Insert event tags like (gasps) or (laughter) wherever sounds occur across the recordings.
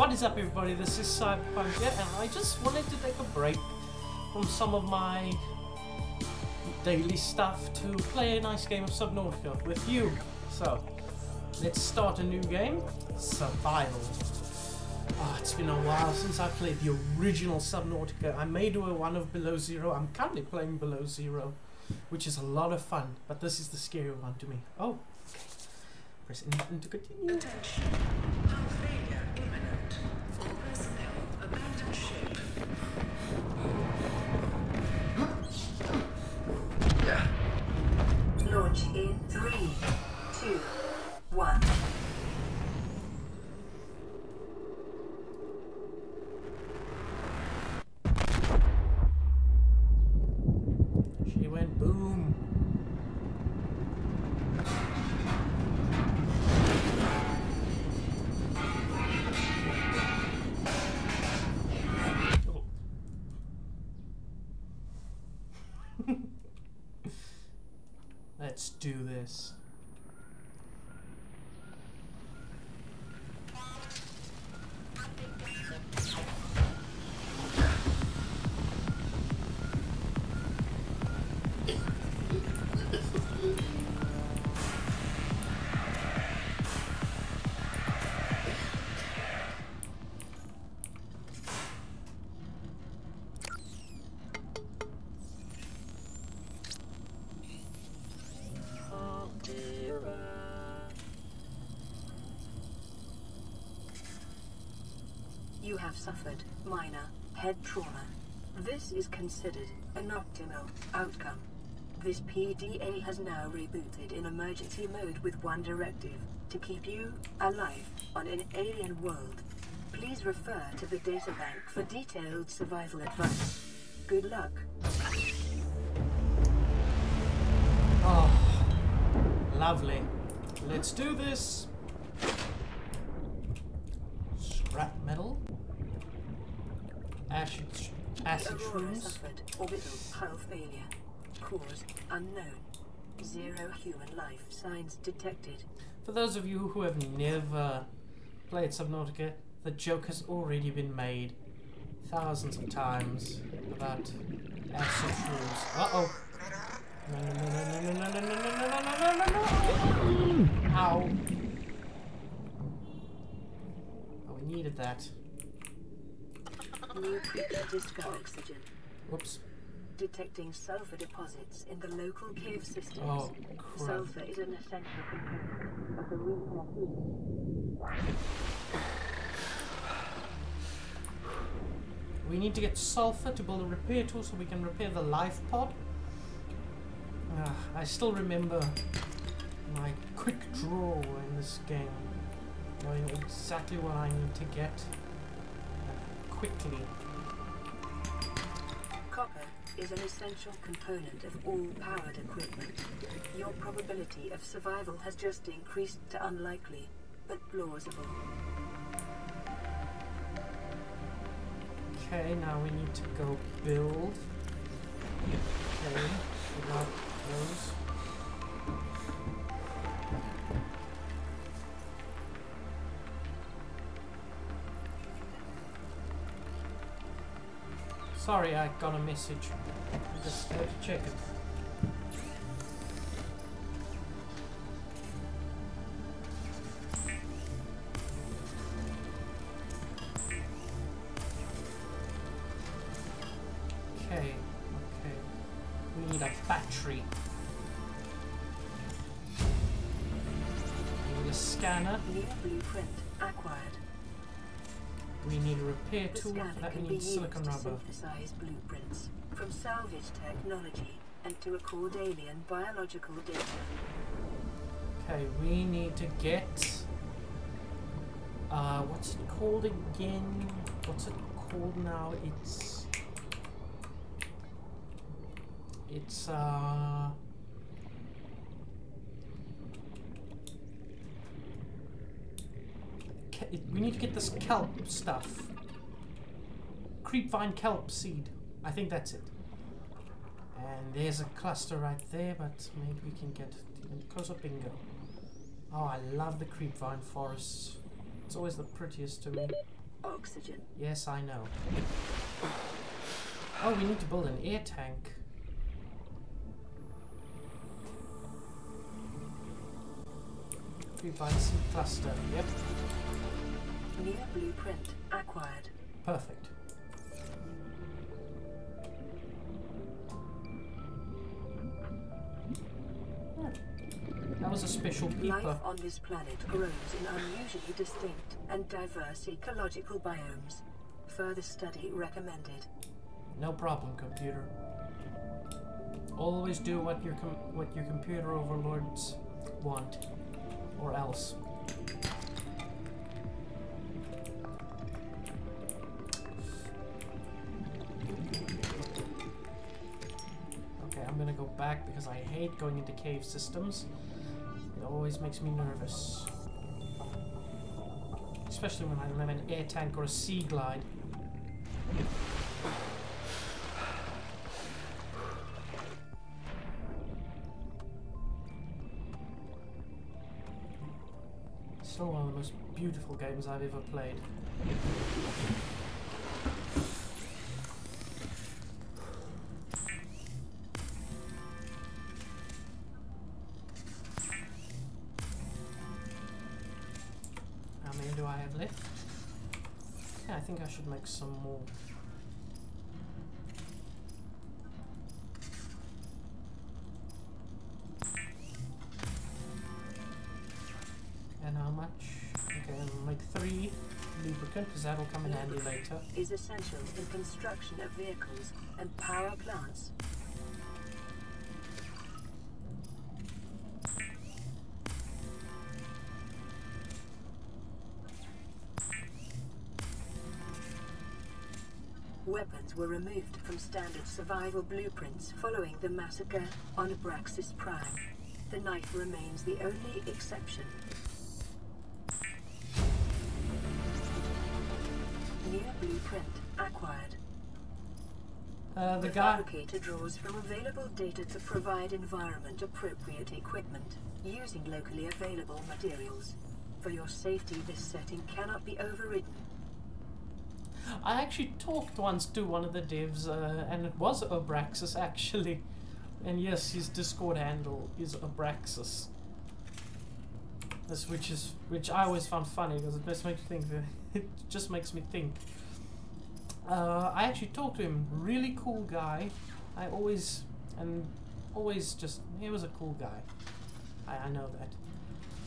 What is up everybody, this is Cyberpunk here and I just wanted to take a break from some of my daily stuff to play a nice game of Subnautica with you. So, let's start a new game, Survival. Oh, it's been a while since I played the original Subnautica. I may do a one of Below Zero, I'm currently playing Below Zero, which is a lot of fun, but this is the scary one to me. Oh, okay. Press button to continue. Attention. Have suffered minor head trauma. This is considered an optimal outcome. This PDA has now rebooted in emergency mode with one directive to keep you alive on an alien world. Please refer to the data bank for detailed survival advice. Good luck. Oh, lovely. Let's do this. Suffered orbital hull failure. Cause unknown. Zero human life signs detected. For those of you who have never played Subnautica, the joke has already been made thousands of times about acid shrooms. Uh oh. No, no, no, no, no, no, no, no, no, no, no, no, no, no. Ow. Oh, we needed that. New pre-register oxygen. Whoops. Detecting sulfur deposits in the local cave systems. Oh, crap. Sulfur is an essential component of the. We need to get sulfur to build a repair tool so we can repair the life pod. Ah, I still remember my quick draw in this game, knowing exactly what I need to get uh, quickly. Copper is an essential component of all powered equipment. Your probability of survival has just increased to unlikely, but plausible. Okay, now we need to go build. Okay, without those. Sorry, I got a message. I just had to check it. Need a repair The tool. scanner that we can be need used silicon to rubber. synthesize blueprints from salvage technology and to record alien biological data. Okay, we need to get. Uh, what's it called again? What's it called now? It's. It's, uh. It- We need to get this kelp stuff. Creepvine kelp seed. I think that's it. And there's a cluster right there, but maybe we can get even closer. Bingo. Oh, I love the creepvine forests. It's always the prettiest to me. oxygen. Yes, I know. Oh, we need to build an air tank. Pre-bison cluster. Yep, New blueprint acquired. perfect. That was a special Life on this planet grows in unusually distinct and diverse ecological biomes. Further study recommended. No problem, computer. Always do what your com- what your computer overlords want, or else. Okay, I'm gonna go back because I hate going into cave systems. Always makes me nervous. Especially when I'm in an air tank or a sea glide. Still one of the most beautiful games I've ever played. Think I should make some more. And how much? Okay, I'll make three lubricant because that'll come in handy later. Is essential in construction of vehicles and power plants. Were removed from standard survival blueprints following the massacre on Abraxas Prime. The knife remains the only exception. New blueprint acquired. Uh, the The guy. fabricator draws from available data to provide environment appropriate equipment using locally available materials. For your safety, this setting cannot be overridden. I actually talked once to one of the devs, uh, and it was Abraxas actually. And yes, his Discord handle is Abraxas. This, which is which I always found funny because it just makes me think. (laughs) It just makes me think. Uh, I actually talked to him. Really cool guy. I always and always just he was a cool guy. I, I know that.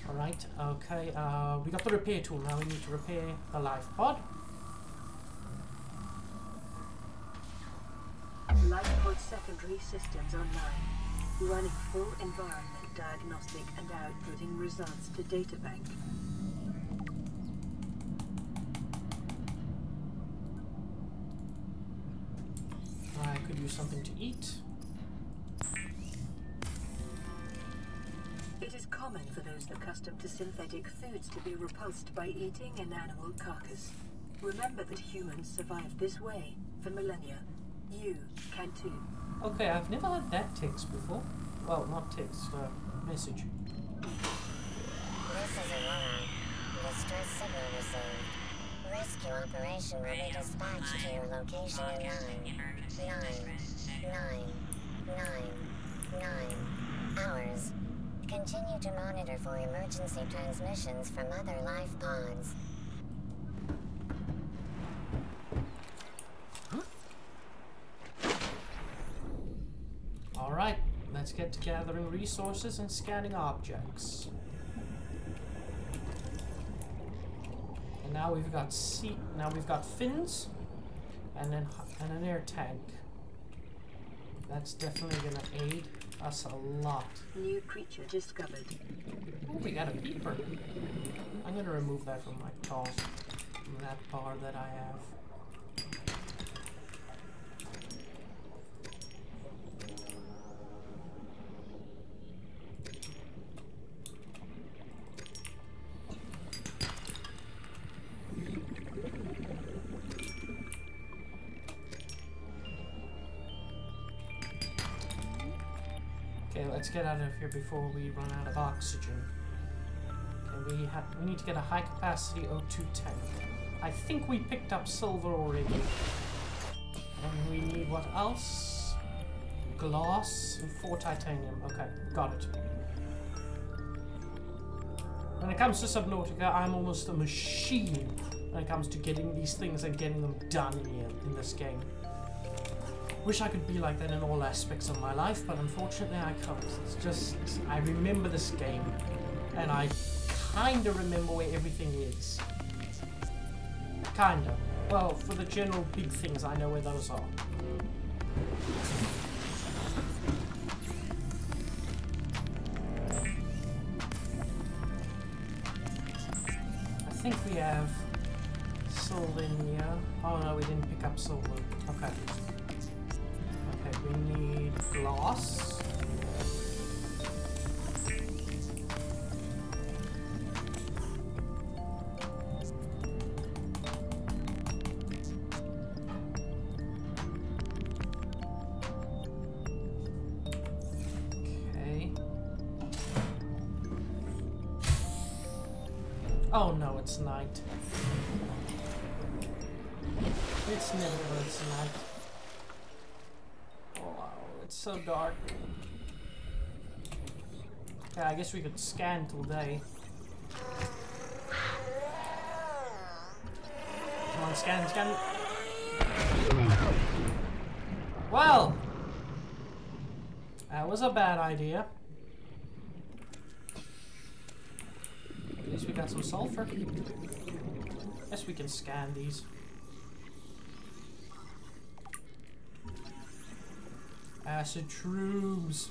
All right. Okay. Uh, we got the repair tool now. We need to repair the life pod. Lifepod secondary systems online. Running full environment diagnostic and outputting results to databank. I could use something to eat. It is common for those accustomed to synthetic foods to be repulsed by eating an animal carcass. Remember that humans survived this way for millennia. You can too. Okay, I've never had that text before. Well, not text, uh, message. This is Aurora. Distress signal received. Rescue operation will be dispatched to your location in nine, nine, nine, nine, nine hours. Continue to monitor for emergency transmissions from other life pods. Alright, let's get to gathering resources and scanning objects. And now we've got sea now we've got fins and then and an air tank. That's definitely gonna aid us a lot. New creature discovered. Oh, we got a Peeper. I'm gonna remove that from my toss, from that bar that I have. Get out of here before we run out of oxygen. Okay, we we need to get a high capacity O2 tank. I think we picked up silver already. And we need what else? Glass and four titanium. Okay, got it. When it comes to Subnautica, I'm almost a machine when it comes to getting these things and getting them done here in this game. Wish I could be like that in all aspects of my life, but unfortunately I can't. It's just, I remember this game, and I kinda remember where everything is. Kinda. Well, for the general big things, I know where those are. I think we have silver in here. Oh no, we didn't pick up silver. Okay. Need glass. Okay. Oh no, it's night. It's never it's night. So dark. Yeah, I guess we could scan till day. Come on, scan, scan. Well, that was a bad idea. At least we got some sulfur. Guess we can scan these. Acid shrooms.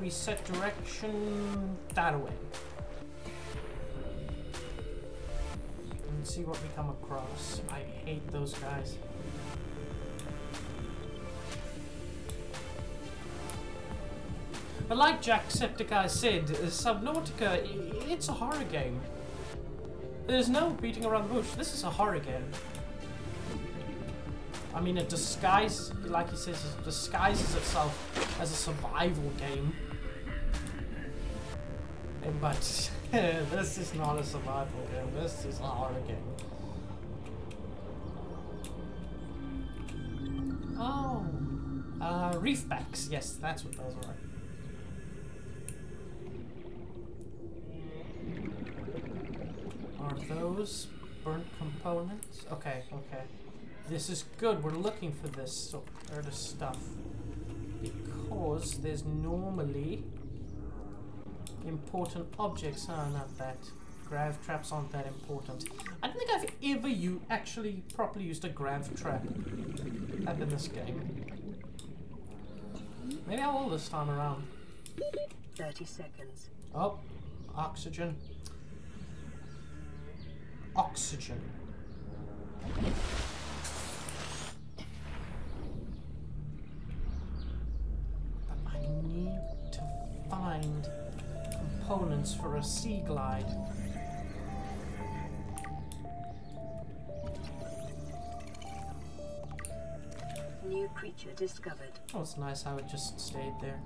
We set direction that way. And see what we come across. I hate those guys. But like Jacksepticeye said, uh, Subnautica, it's a horror game. There's no beating around the bush. This is a horror game. I mean, it disguises, like he says, it disguises itself as a survival game. But (laughs) this is not a survival game. This is a horror game. Oh, uh, reefbacks. Yes, that's what those are. Are those burnt components? Okay, okay. This is good. We're looking for this sort of stuff. Because there's normally important objects. Ah, not that. Grav traps aren't that important. I don't think I've ever you actually properly used a grav trap in this game. Maybe I will this time around. 30 seconds. Oh, oxygen. Oxygen. For a sea glide. New creature discovered. Oh, it's nice how it just stayed there.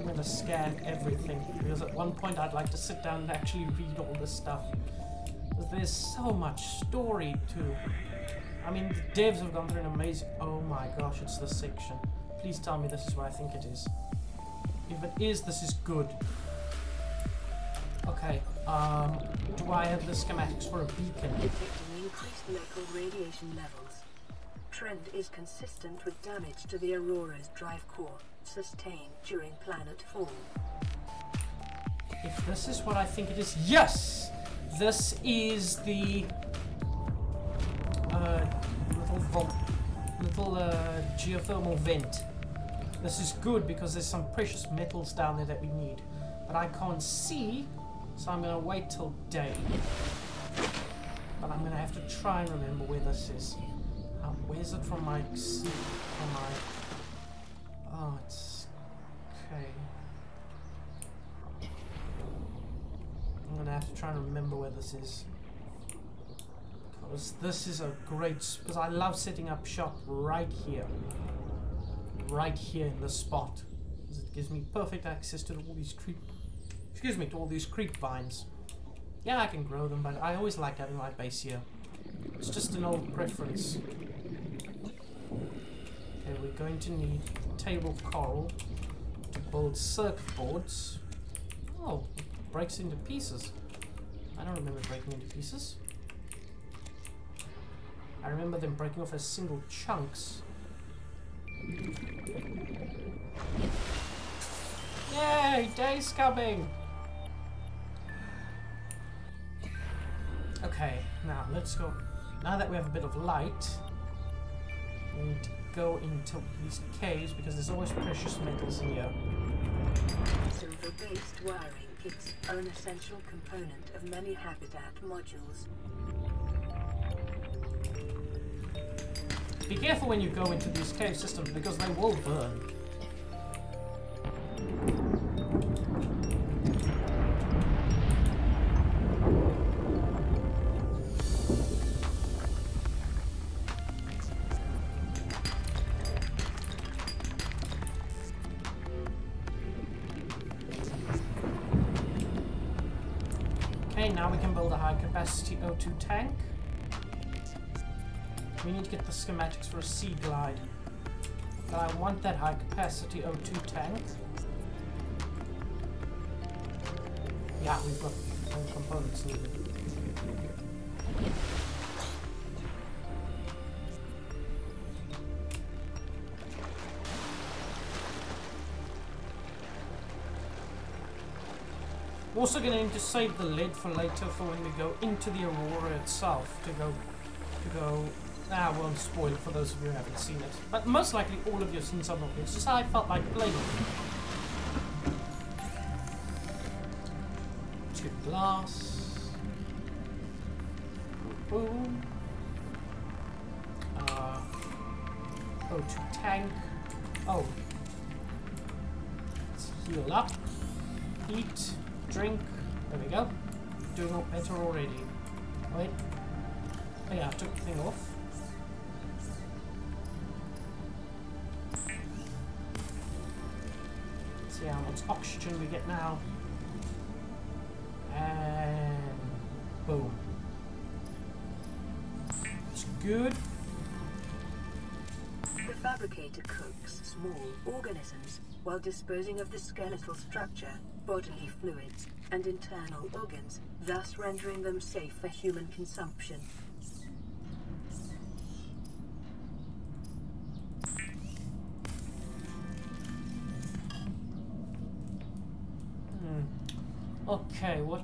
I'm gonna scan everything because at one point I'd like to sit down and actually read all this stuff. There's so much story to. I mean, the devs have gone through an amazing. Oh my gosh, it's this section. Please tell me this is what I think it is. If it is, this is good. Okay, um, do I have the schematics for a beacon? Detecting increased local radiation levels. Trend is consistent with damage to the Aurora's drive core, sustained during planet fall. If this is what I think it is, yes! This is the uh, little vol- little uh, geothermal vent. This is good because there's some precious metals down there that we need. But I can't see, so I'm gonna wait till day. But I'm gonna have to try and remember where this is. Um, where's it from my sea? From my. Oh, it's okay. I'm gonna have to try and remember where this is. Because this is a great. Because I love setting up shop right here. Right here in this spot. 'Cause it gives me perfect access to all these creep. Excuse me, to all these creep vines. Yeah, I can grow them, but I always like having my base here. It's just an old preference. Okay, we're going to need table coral to build circuit boards. Oh, it breaks into pieces. I don't remember breaking into pieces. I remember them breaking off as single chunks. Yay! Day's coming! Okay, now let's go. Now that we have a bit of light, we need to go into these caves because there's always precious metals in here. Silver-based wiring are an essential component of many habitat modules. Be careful when you go into these cave systems because they will burn. Get the schematics for a sea glide. But I want that high capacity O2 tank. Yeah, we've got the components needed. Also going to need to save the lead for later for when we go into the Aurora itself to go to go I won't spoil it for those of you who haven't seen it. But most likely all of you have seen some of it. It's just how I felt like playing it. Two glass. Boom. Uh, go to tank. Oh. Let's heal up. Eat. Drink. There we go. Doing better already. Wait. Oh yeah, I took the thing off. Much oxygen we get now. And boom. It's good. The fabricator cooks small organisms while disposing of the skeletal structure, bodily fluids, and internal organs, thus rendering them safe for human consumption.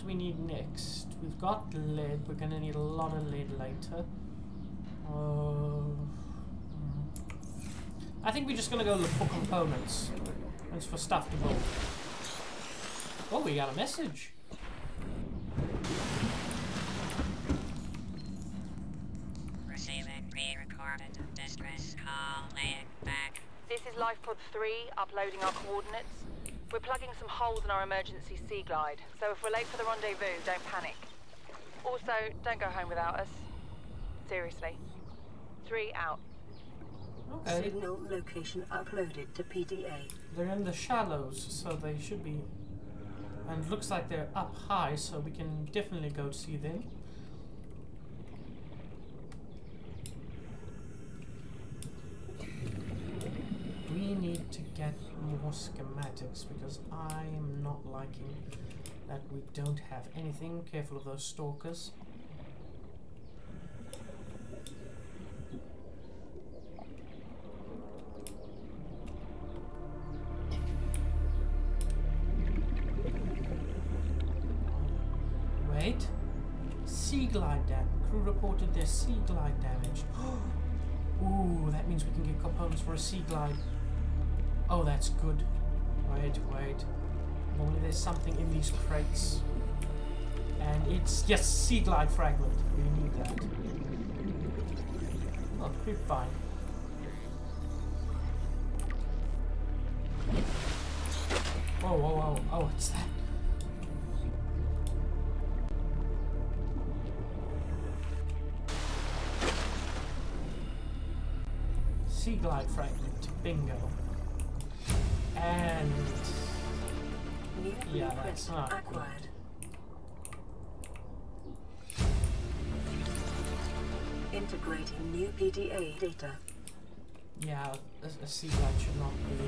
Do we need next? We've got lead. We're gonna need a lot of lead later. Uh. I think we're just gonna go look for components. It's for stuff to build. Oh, we got a message. Receiving pre-recorded distress call laying back. This is LifePod 3, uploading our coordinates. We're plugging some holes in our emergency sea glide, so if we're late for the rendezvous, don't panic. Also, don't go home without us. Seriously. Three out. Okay. Signal location uploaded to PDA. They're in the shallows, so they should be. And looks like they're up high, so we can definitely go see them. We need to get more schematics because I am not liking that we don't have anything. Careful of those stalkers. Wait. Sea glide dam. Crew reported their sea glide damage. (gasps) Ooh, that means we can get components for a sea glide. Oh, that's good. Wait, wait. Only there's something in these crates. And it's, yes, Sea Fragment. We need that. Oh, creep vine. Whoa, whoa, whoa. Oh, oh, oh, oh it's that. Sea Glide Fragment. Bingo. And... Yeah, that's not good. acquired. Integrating new PDA data. Yeah, a, a sea glide should not be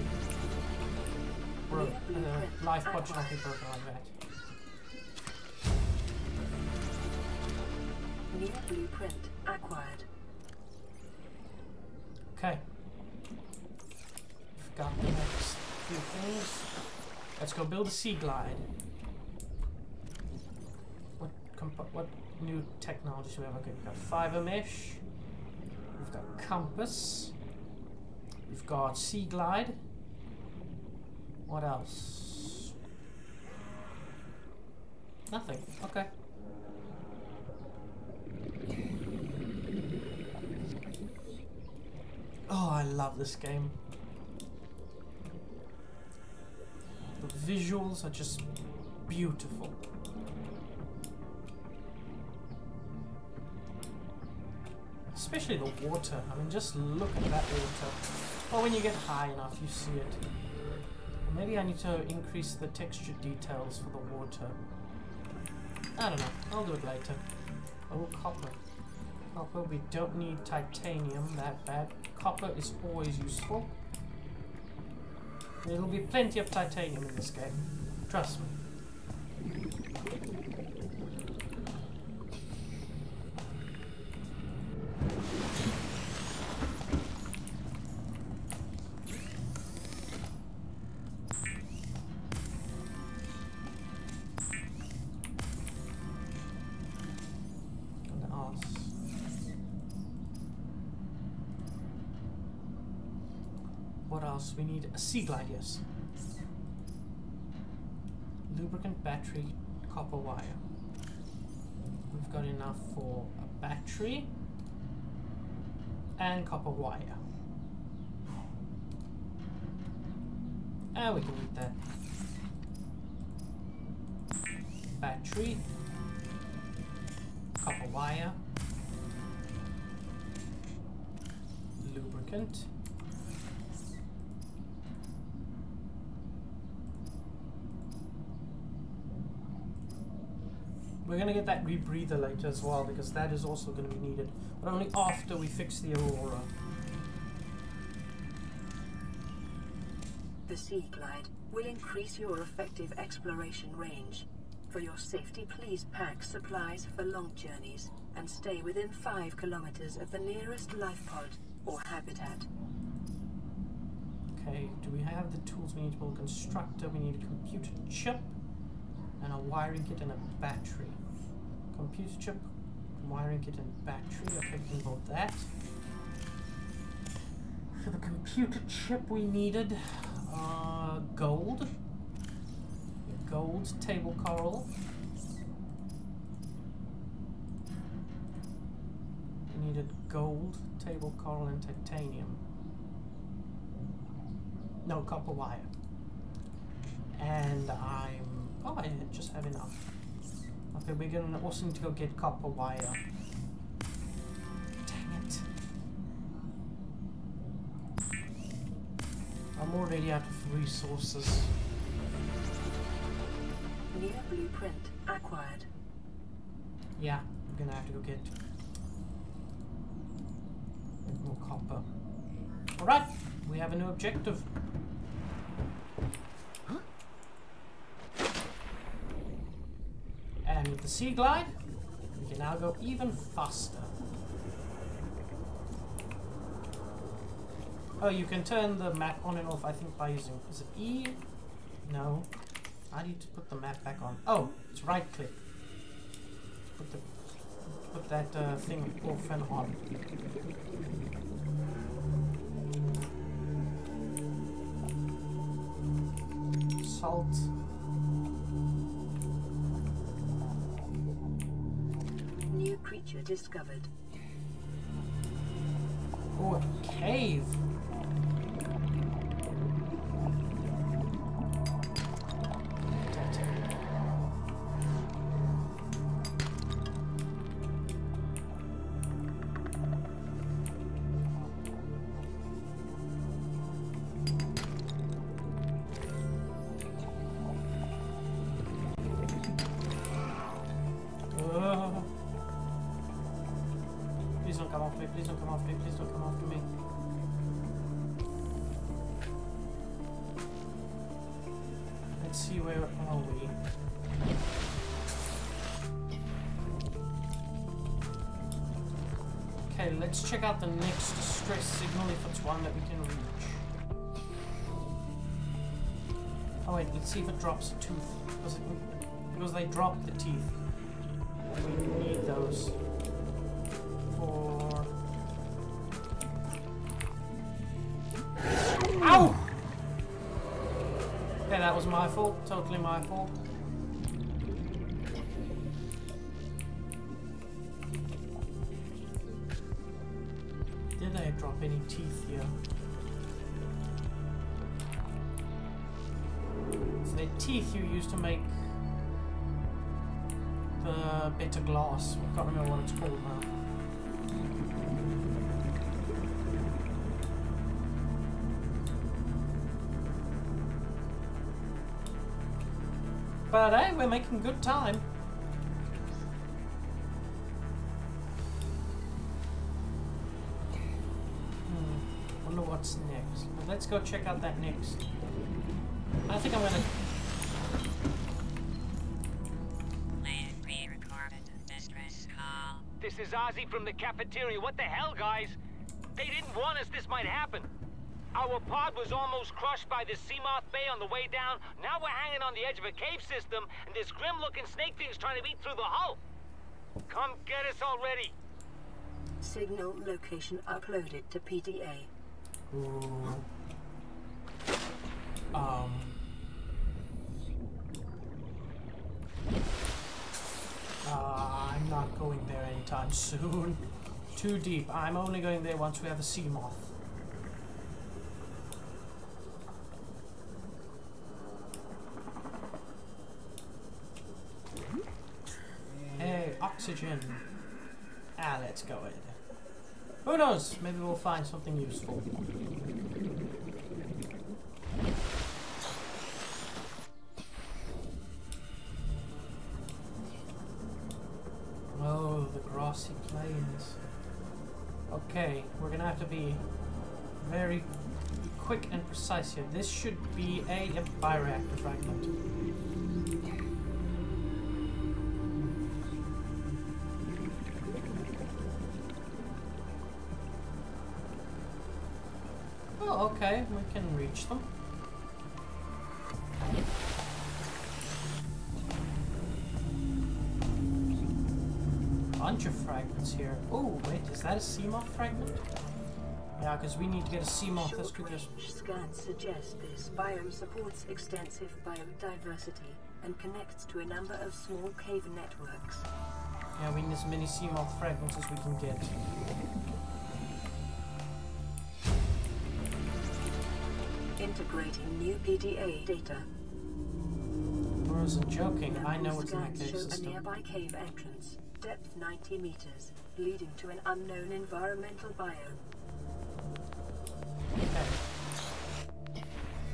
broke. New Uh, life pod should not be broken like that. New blueprint acquired. Okay. We've Let's go build a sea glide. What comp- what new technology do we have? Okay, we've got fiber mesh. We've got compass. We've got sea glide. What else? Nothing. Okay. Oh, I love this game. Visuals are just beautiful. Especially the water. I mean, just look at that water. Or when you get high enough, you see it. Maybe I need to increase the texture details for the water. I don't know. I'll do it later. Oh, copper. Copper, we don't need titanium that bad. Copper is always useful. There'll be plenty of titanium in this game. Trust me. A sea glide, yes. Lubricant battery, copper wire. We've got enough for a battery and copper wire. And we can eat that. Battery, copper wire, lubricant. We're gonna get that rebreather later as well because that is also gonna be needed, but only after we fix the Aurora. The Sea Glide will increase your effective exploration range. For your safety, please pack supplies for long journeys and stay within 5 kilometers of the nearest life pod or habitat. Okay, do we have the tools we need to build a constructor? We need a computer chip and a wiring kit and a battery. Computer chip, wiring kit and battery. Okay, can build that. For the computer chip we needed uh, gold. Gold table coral. We needed gold, table coral and titanium. No, copper wire. And I'm... Oh, I just have enough. Okay, we're gonna also need to go get copper wire. Dang it. I'm already out of resources. New blueprint acquired. Yeah, we're gonna have to go get more copper. Alright, we have a new objective. And with the Sea Glide, we can now go even faster. Oh, you can turn the map on and off, I think, by using... Is it E? No. I need to put the map back on. Oh, it's right click. Put the put that uh, thing off and on. Salt. Discovered. Oh, a cave. Okay, let's check out the next distress signal if it's one that we can reach. Oh wait, let's see if it drops a tooth. Because, it, because they drop the teeth. We need those for. Ow! Okay, that was my fault. Totally my fault. Any teeth here? It's the teeth you use to make the better glass. I can't remember what it's called now. But hey, we're making good time. Go check out that next. I think I'm gonna Land pre-recorded distress call. This is Ozzy from the cafeteria. What the hell, guys? They didn't warn us this might happen. Our pod was almost crushed by the Seamoth Bay on the way down. Now we're hanging on the edge of a cave system, and this grim-looking snake thing's trying to eat through the hull. Come get us already. Signal location uploaded to PDA. Ooh. Um. Uh, I'm not going there anytime soon. (laughs) Too deep. I'm only going there once we have a Seamoth. Hey, oxygen. Ah, let's go in. Who knows? Maybe we'll find something useful. The grassy plains. Okay, we're gonna have to be very quick and precise here. This should be a, a bioreactor fragment. Oh, okay, we can reach them. Fragments here. Oh, wait, is that a Seamoth fragment? Yeah, because we need to get a Seamoth as quick as... Scans suggest this biome supports extensive biodiversity and connects to a number of small cave networks. Yeah, we need as many Seamoth fragments as we can get. Integrating new PDA data. I wasn't joking, I know what's in that cave show a nearby cave entrance, depth 90 meters, leading to an unknown environmental biome.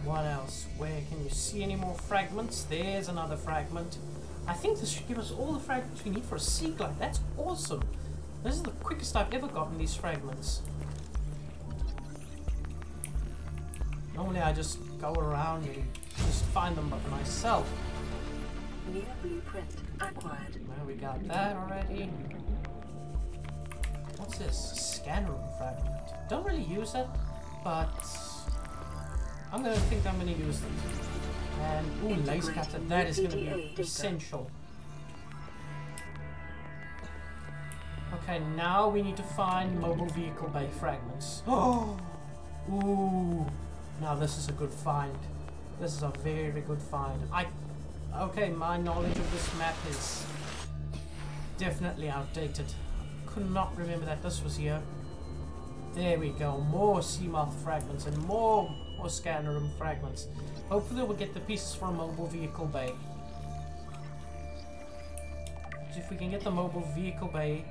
What else? Where can you see any more fragments? There's another fragment. I think this should give us all the fragments we need for a sea glide. That's awesome. This is the quickest I've ever gotten these fragments. Normally I just go around and just find them by myself. New blueprint acquired. Well, we got that already. What's this? Scan room fragment. Don't really use it, but I'm gonna think I'm gonna use it. And ooh, laser cutter. That is gonna be essential. Okay, now we need to find mobile vehicle bay fragments. Oh, (gasps) ooh. Now this is a good find. This is a very good find. I Okay, my knowledge of this map is definitely outdated. could not remember that this was here. There we go. More Seamoth fragments and more, more scanner room fragments. Hopefully we'll get the pieces for a mobile vehicle bay. 'Cause If we can get the mobile vehicle bay,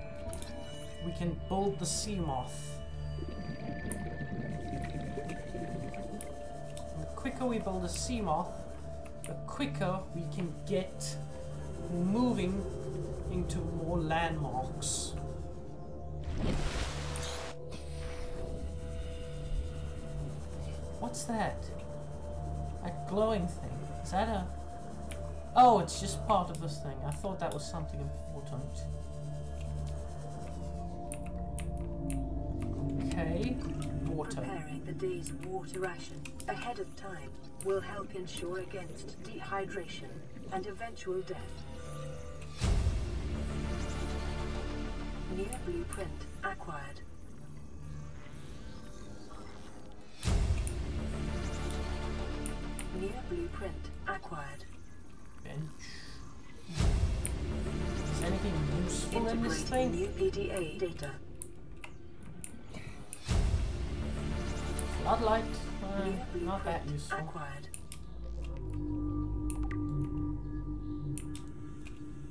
we can build the Seamoth. The quicker we build a Seamoth, the quicker we can get moving into more landmarks. What's that? That glowing thing. Is that a... Oh, it's just part of this thing. I thought that was something important. Okay. Water. Preparing the day's water ration ahead of time will help ensure against dehydration and eventual death. New blueprint acquired. New blueprint acquired. Bench. Is anything useful in this thing? new PDA data. Floodlight. Not that useful. acquired.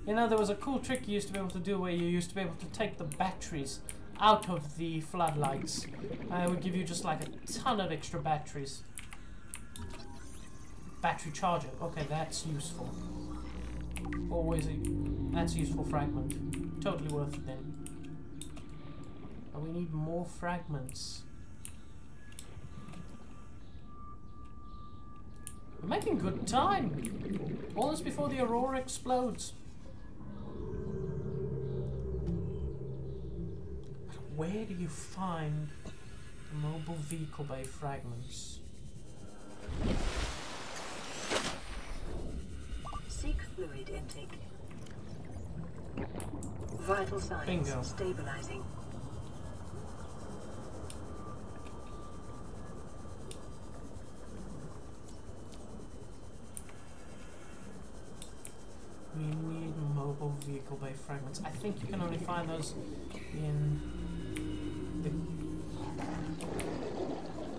You know, there was a cool trick you used to be able to do where you used to be able to take the batteries out of the floodlights. And it would give you just like a ton of extra batteries. Battery charger. Okay, that's useful. Always a... That's a useful fragment. Totally worth it then. But we need more fragments. We're making good time. Almost before the Aurora explodes. Where do you find the mobile vehicle bay fragments? Seek fluid intake. Vital signs Bingo. stabilizing. We need mobile vehicle bay fragments. I think you can only find those in the.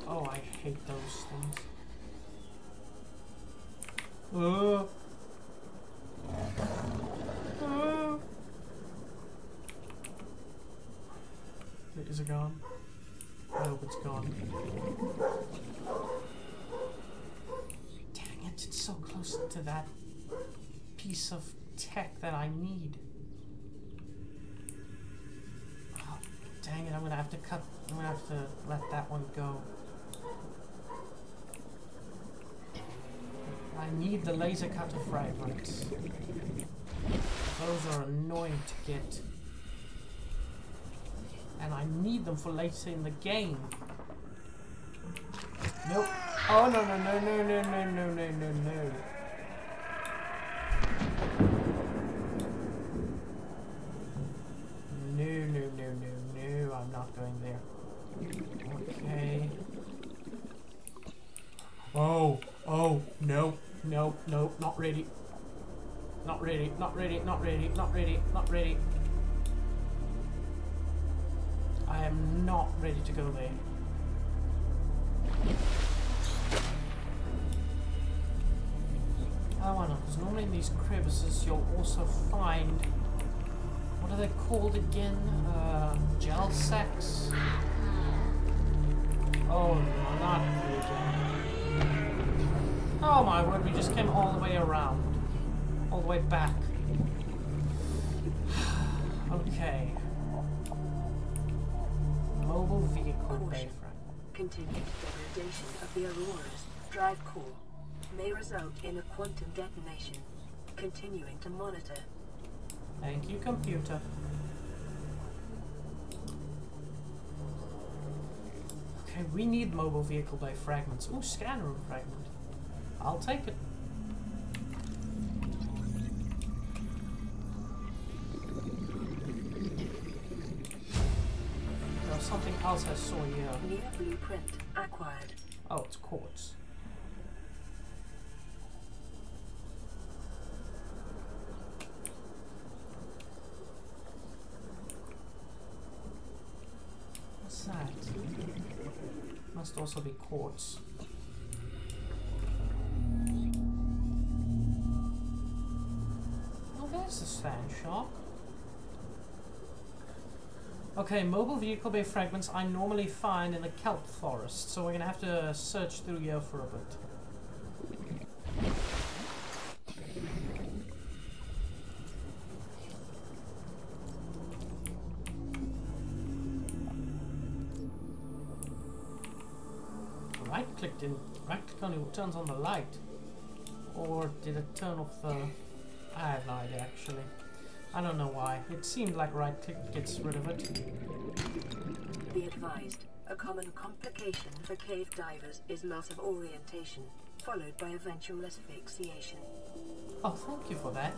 Oh, I hate those things. Oh. Oh. Is it gone? I hope it's gone. Dang it, it's so close to that piece of tech that I need. Oh, dang it, I'm gonna have to cut, I'm gonna have to let that one go. I need the laser cutter fragments. Those are annoying to get. And I need them for later in the game. Nope. Oh no no no no no no no no no no. No, no, no, no, no, I'm not going there. Okay. Oh, oh, no, no, no, not ready. Not ready, not not ready, not ready. I am not ready to go there. I wanna, because normally in these crevices you'll also find what are they called again? Uh, gel sacks? Oh no, not again. Oh my word, we just came all the way around. All the way back. Okay. Mobile vehicle bay front. Continued degradation of the Aurora's drive core may result in a quantum detonation. Continuing to monitor. Thank you, computer. Okay, we need mobile vehicle bay fragments. Ooh, scanner fragment. I'll take it. Else I saw here. New blueprint acquired. Oh, it's quartz. What's that? Must also be quartz. Oh, there's the sand shark. Okay, mobile vehicle bay fragments I normally find in the kelp forest, so we're gonna have to search through here for a bit. Right clicked in, right click on it turns on the light. Or did it turn off the, I have no idea actually. I don't know why. It seemed like right click gets rid of it. Be advised, a common complication for cave divers is loss of orientation, followed by eventual asphyxiation. Oh, thank you for that.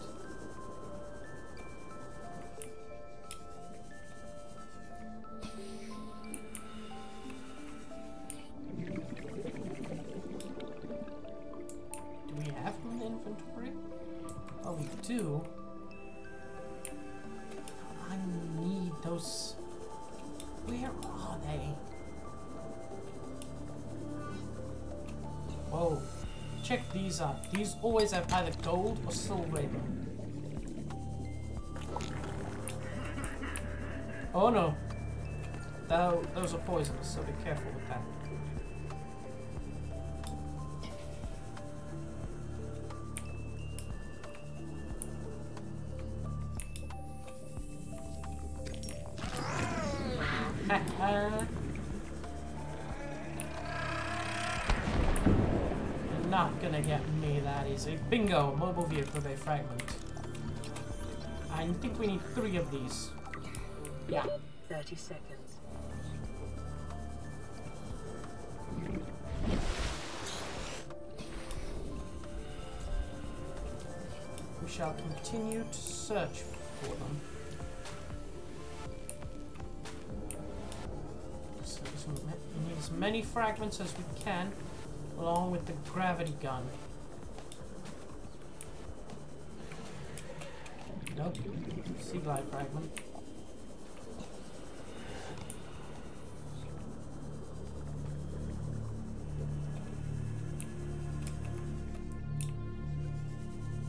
Always have either gold or silver. Oh no. Tho- those are poisonous, so be careful with that. Need three of these. Yeah. 30 seconds. We shall continue to search for them. So we need as many fragments as we can, along with the gravity gun. Nope. Seaglide fragment.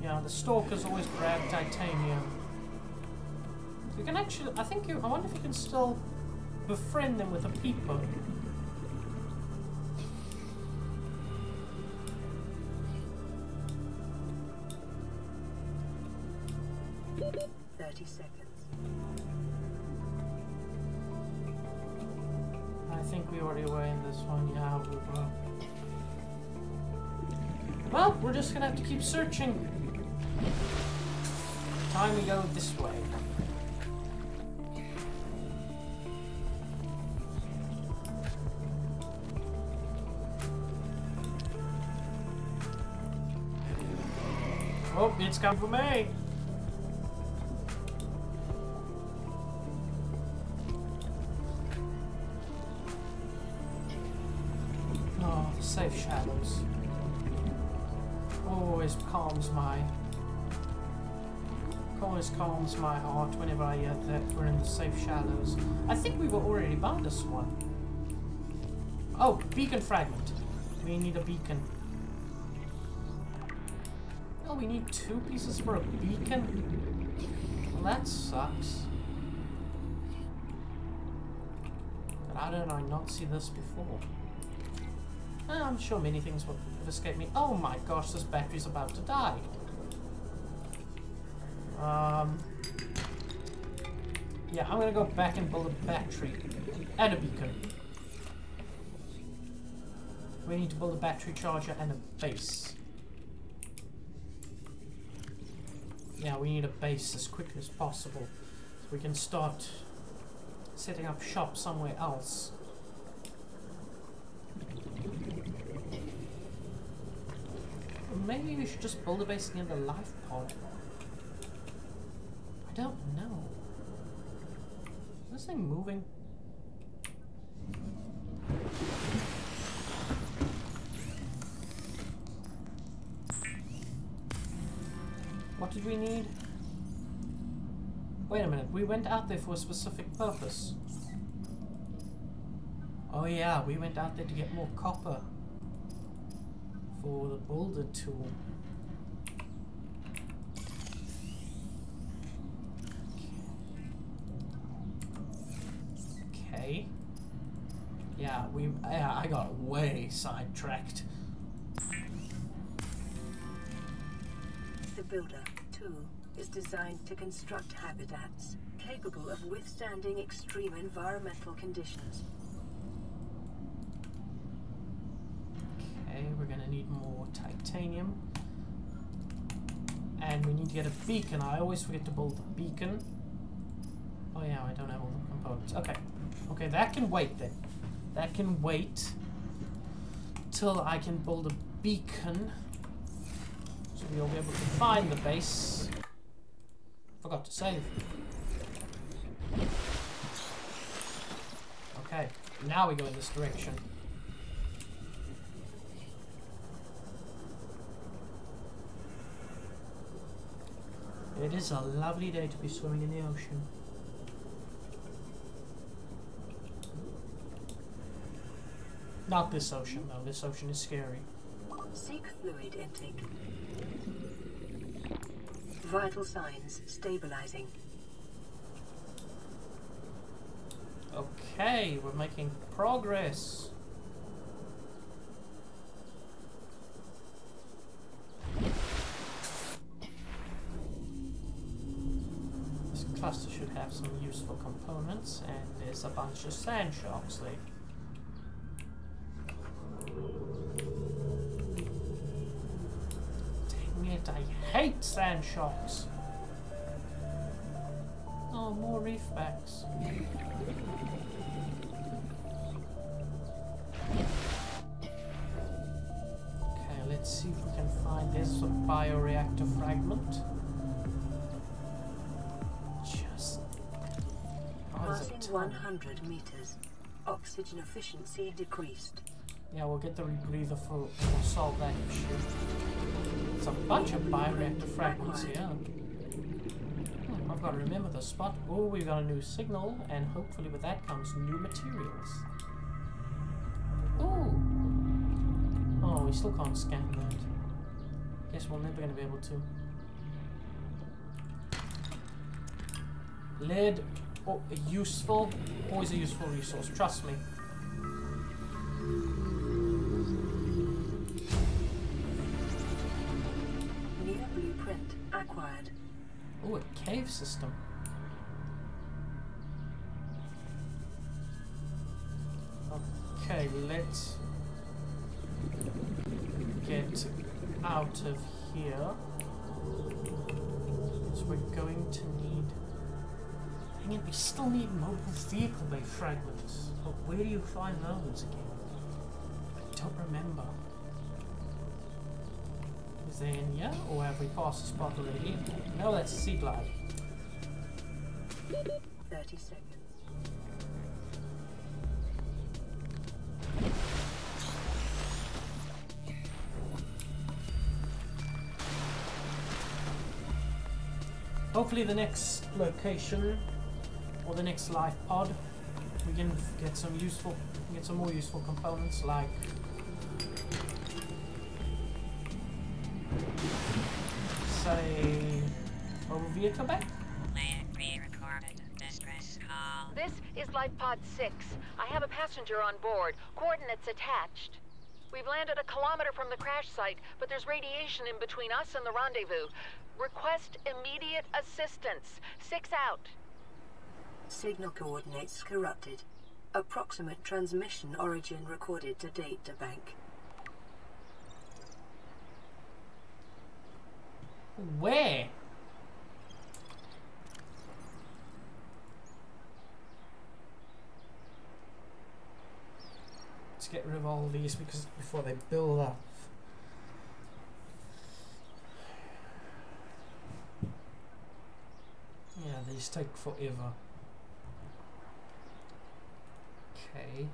Yeah, the stalkers always grab titanium. You can actually, I think you, I wonder if you can still befriend them with a peeper. Keep searching. Time we go this way. Oh, it's come for me. Calms my heart whenever I hear that we're in the safe shallows. I think we were already by this one. Oh, beacon fragment. We need a beacon. Oh, we need two pieces for a beacon? Well, that sucks. But how did I not see this before? Eh, I'm sure many things would have escaped me. Oh my gosh, this battery's about to die. Um, yeah, I'm gonna go back and build a battery and a beacon. We need to build a battery charger and a base. Yeah, we need a base as quickly as possible so we can start setting up shop somewhere else. Maybe we should just build a base near the life pod. I don't know. Is this thing moving? What did we need? Wait a minute, we went out there for a specific purpose. Oh yeah, we went out there to get more copper for the Builder tool. Okay. Yeah, we. Yeah, I got way sidetracked. The Builder tool is designed to construct habitats capable of withstanding extreme environmental conditions. Okay, we're gonna need more titanium. And we need to get a beacon. I always forget to build the beacon. Oh yeah, I don't have all the components. Okay. Okay, that can wait then. That can wait till I can build a beacon. So we'll be able to find the base. Forgot to save. Okay, now we go in this direction. It is a lovely day to be swimming in the ocean. Not this ocean, though. This ocean is scary. Seek fluid intake. Vital signs stabilizing. Okay, we're making progress. This cluster should have some useful components, and there's a bunch of sand sharks there. Dang it, I hate sand sharks. Oh, more reef backs. Okay, let's see if we can find this bioreactor fragment. Just. Passing 100 meters. Oxygen efficiency decreased. Yeah, we'll get the rebreather for we'll solve that issue. It's a bunch of bioreactor fragments here. Hmm, I've got to remember the spot. Oh, we've got a new signal, and hopefully with that comes new materials. Ooh! Oh, we still can't scan that. Guess we're never going to be able to. Lead, oh, useful, always a useful resource, trust me. Oh, a cave system. Okay, let's get out of here. So we're going to need. Dang it, we still need mobile vehicle bay fragments. But where do you find those again? I don't remember. Is there in here? Or have we passed the spot already? No, that's Seaglide. 30 seconds. Hopefully the next location or the next life pod we can get some useful get some more useful components like say mobile vehicle bay? Land re-recorded. Distress call. This is Life Pod 6. I have a passenger on board. Coordinates attached. We've landed a kilometer from the crash site, but there's radiation in between us and the rendezvous. Request immediate assistance. Six out. Signal coordinates corrupted. Approximate transmission origin recorded to date. data bank. Where? Let's get rid of all these because before they build up. Yeah, these take forever. Okay.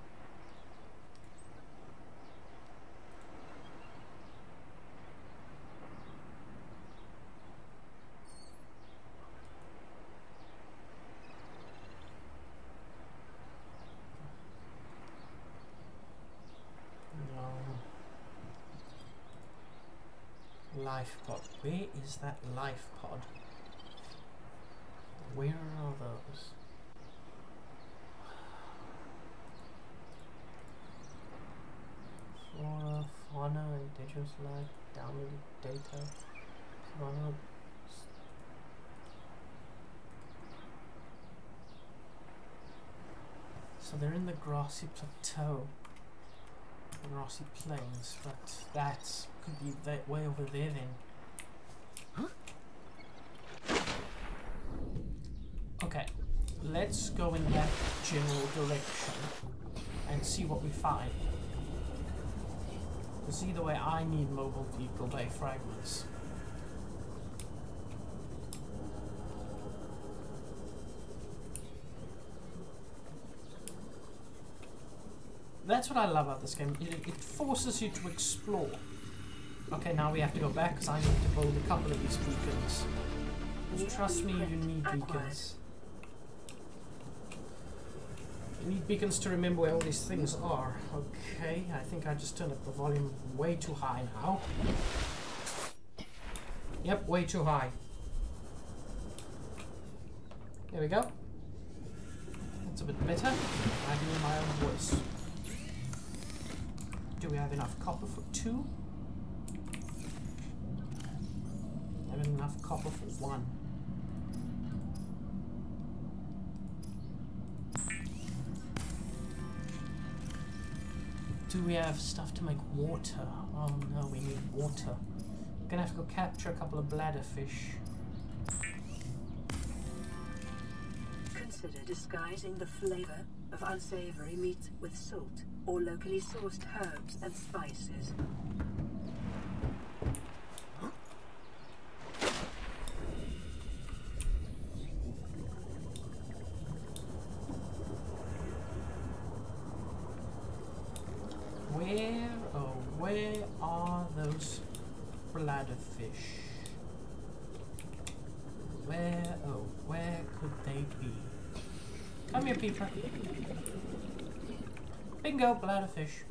Life pod. Where is that life pod? Where are those? Flora, fauna, indigenous life, downloaded data, fauna, So they're in the grassy plateau, the grassy plains, but that could be that way over there then. Okay, let's go in that general direction and see what we find. Because either way, I need mobile bay fragments. That's what I love about this game. It, it forces you to explore. Okay, now we have to go back because I need to build a couple of these beacons. Trust me, you need beacons. You need beacons to remember where all these things are. Okay, I think I just turned up the volume way too high now. Yep, way too high. There we go. That's a bit better. I hear my own voice. Do we have enough copper for two? Have enough copper for one. Do we have stuff to make water? Oh no, we need water. Gonna have to go capture a couple of bladderfish. Consider disguising the flavor of unsavory meat with salt or locally sourced herbs and spices. Where, oh, where are those bladderfish? Where, oh, where could they be? Come here, Peeper. Bladderfish.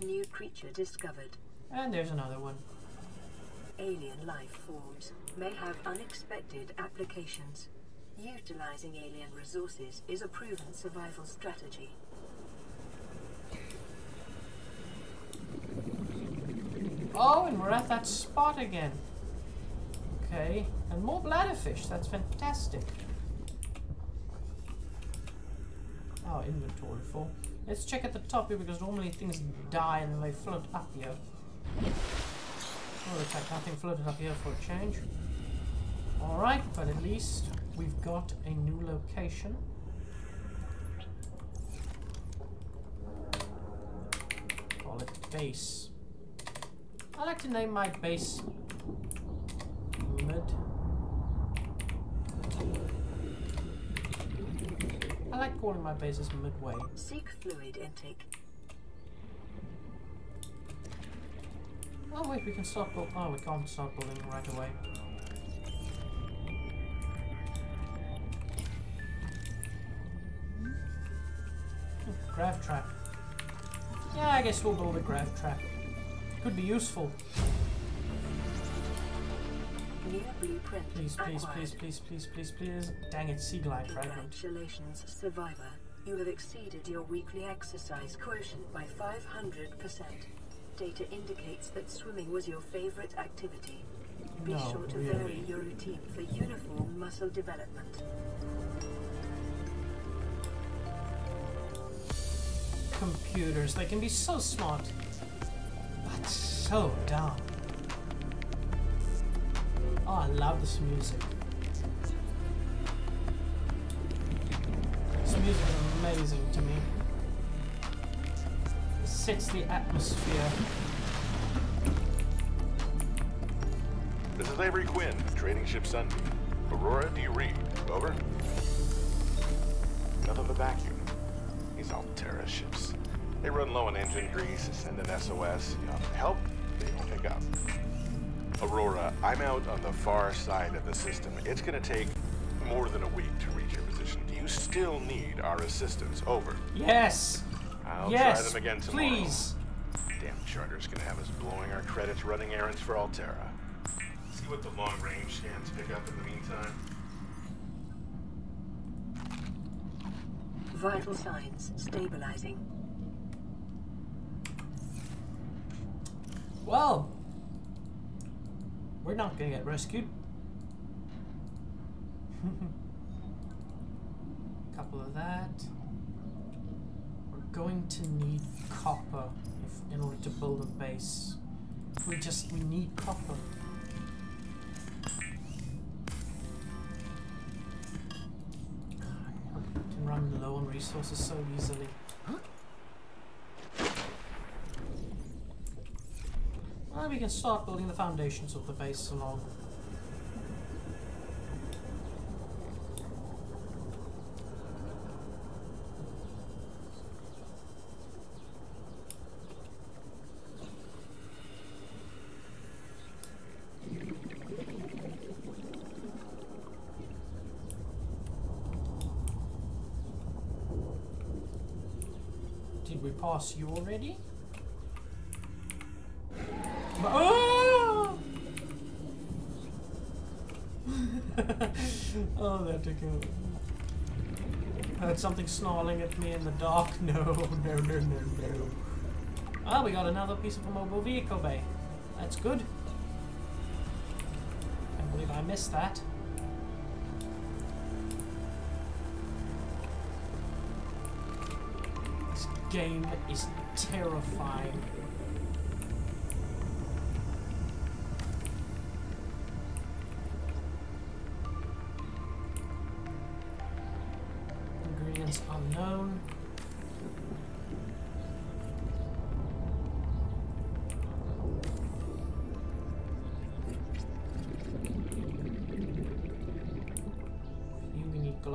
New creature discovered. And there's another one. Alien life forms may have unexpected applications. Utilizing alien resources is a proven survival strategy. Oh, and we're at that spot again. Okay, and more bladderfish. That's fantastic. Oh, inventory full. Let's check at the top here because normally things die and they float up here. Oh, looks like nothing floated up here for a change. Alright, but at least we've got a new location. Call it base. I like to name my base mid. I like calling my bases midway. Seek fluid intake. Oh wait, we can start building. Oh, we can't start building right away. Hmm, Grav trap. Yeah, I guess we'll build a grav trap. Could be useful. Please, please, please, please, please, please, please. Dang it, Seaglide fragment. Congratulations, survivor. You have exceeded your weekly exercise quotient by 500%. Data indicates that swimming was your favorite activity. Be No, sure to really. vary your routine for uniform muscle development. Computers, they can be so smart, but so dumb. Oh, I love this music. This music is amazing to me. It sets the atmosphere. This is Avery Quinn, trading ship Sunbeam. Aurora, do you read? Over? None of the vacuum. These Alterra ships. They run low on engine grease, send an SOS. You help, they don't pick up. Aurora, I'm out on the far side of the system. It's gonna take more than a week to reach your position. Do you still need our assistance? Over. Yes! I'll yes! try them again tomorrow. Please! Damn charter's gonna have us blowing our credits running errands for Alterra. See what the long-range scans pick up in the meantime. Vital signs stabilizing. Well, not gonna get rescued. (laughs) Couple of that. We're going to need copper if, in order to build a base. We just we need copper. Can run low on resources so easily. Well, we can start building the foundations of the base along. Did we pass you already? Oh! oh, that took him. I heard something snarling at me in the dark. (laughs) No, no, no, no, no. Ah, we got another piece of a mobile vehicle bay. That's good. Can't believe I missed that. This game is terrifying.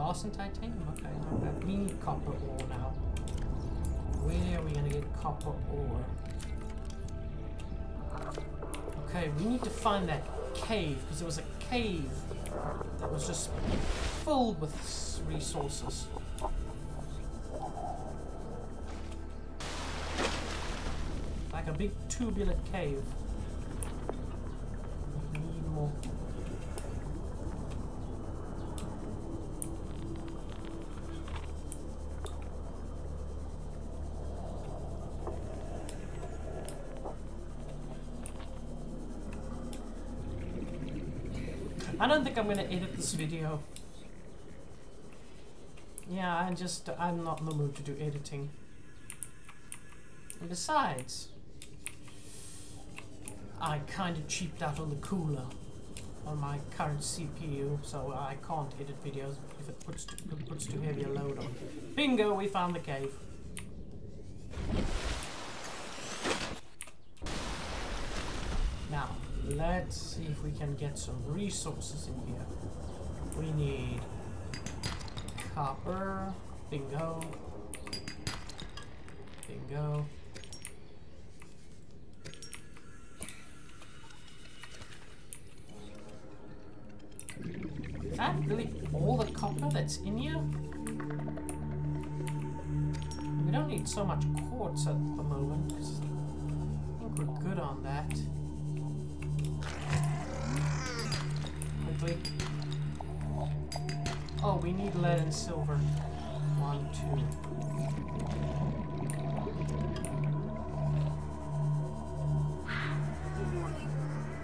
Glass and titanium. Okay, not bad. We need copper ore now. Where are we gonna get copper ore? Okay, we need to find that cave because there was a cave that was just filled with resources. Like a big tubular cave. Gonna edit this video. Yeah, I just I'm not in the mood to do editing. And besides, I kind of cheaped out on the cooler on my current CPU, so I can't edit videos if it puts too, puts too heavy a load on. Bingo, we found the cave. Now, let's see if we can get some resources in here. We need copper, bingo, bingo. Is that really all the copper that's in here? We don't need so much quartz at the moment, 'cause I think we're good on that. And silver. One, two.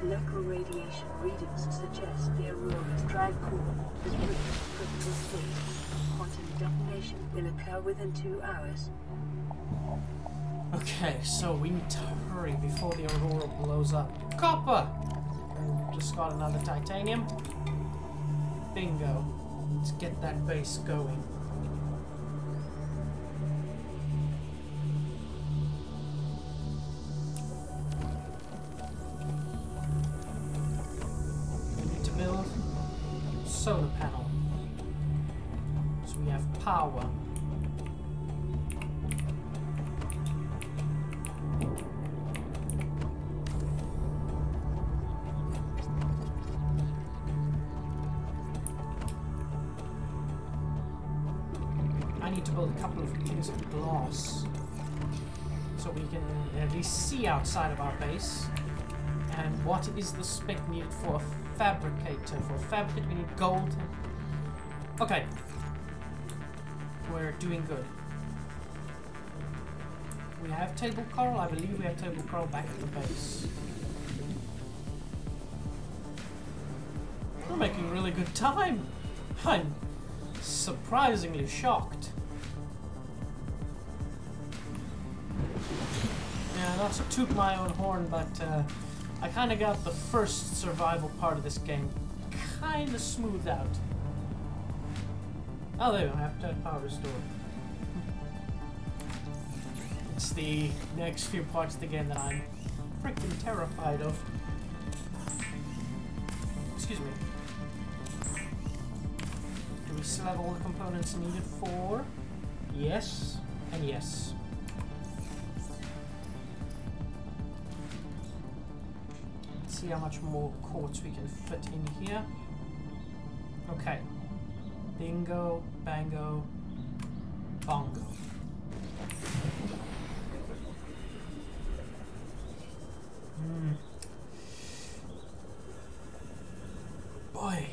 Local radiation readings suggest the Aurora's drive core has reached critical state. Quantum detonation will occur within two hours. Okay, so we need to hurry before the Aurora blows up. Copper! Just got another titanium. Bingo. Let's get that base going. I need to build a couple of things of glass. so we can at least see outside of our base. And what is the spec needed for a fabricator? For a fabricator, we need gold. Okay. We're doing good. We have table coral. I believe we have table coral back at the base. We're making really good time. I'm surprisingly shocked. Not to toot my own horn, but uh, I kind of got the first survival part of this game kind of smoothed out. Oh, there we go. Appetite power restored. It's the next few parts of the game that I'm freaking terrified of. Excuse me. Do we still have all the components needed for? Yes, and yes. See how much more quartz we can fit in here. Okay. Bingo, bango, bongo. Hmm. Boy.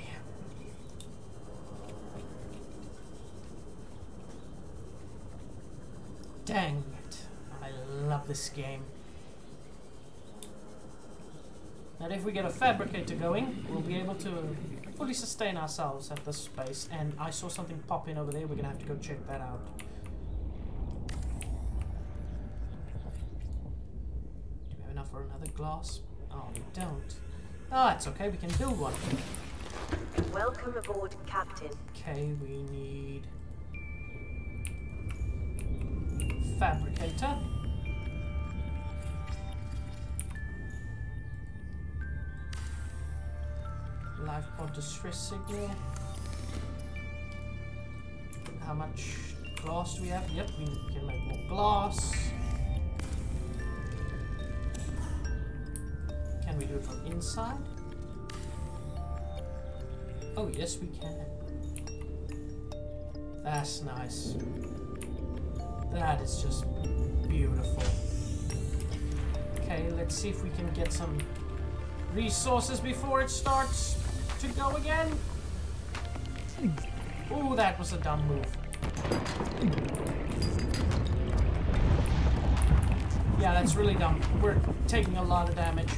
Dang it. I love this game. And if we get a fabricator going, we'll be able to fully sustain ourselves at this space. And I saw something pop in over there. We're gonna have to go check that out. Do we have enough for another glass? Oh, we don't. Ah, it's okay. We can build one. Welcome aboard, Captain. Okay, we need fabricator. Life pod distress signal. How much glass do we have? Yep, we can make more glass. Can we do it from inside? Oh, yes, we can. That's nice. That is just beautiful. Okay, let's see if we can get some resources before it starts to go again. Ooh, that was a dumb move. Yeah, that's really dumb. We're taking a lot of damage.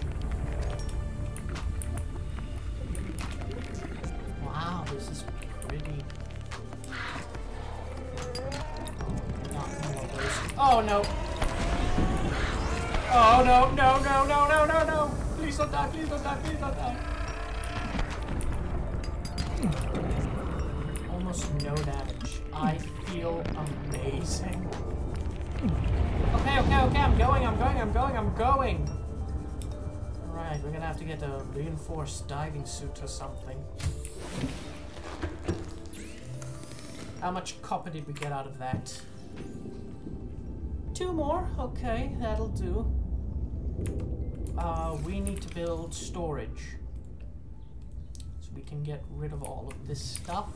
Wow, this is pretty. Oh no! Oh no, no, no, no, no, no, no! Please don't die, please don't die, please don't die. Almost no damage. I feel amazing. Okay, okay, okay, I'm going, I'm going, I'm going, I'm going! Alright, we're gonna have to get a reinforced diving suit or something. How much copper did we get out of that? Two more, okay, that'll do. Uh, we need to build storage. Can get rid of all of this stuff.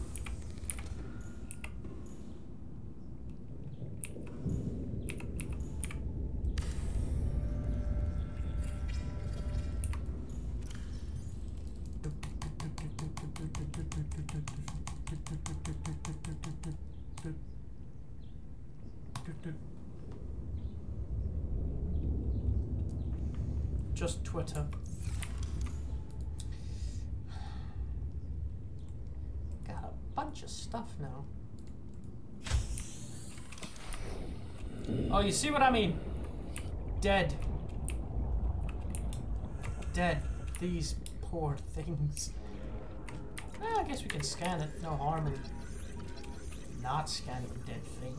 Just Twitter. Got a bunch of stuff now. Oh, you see what I mean? Dead. Dead. These poor things. Eh, I guess we can scan it. No harm in not scanning a dead thing.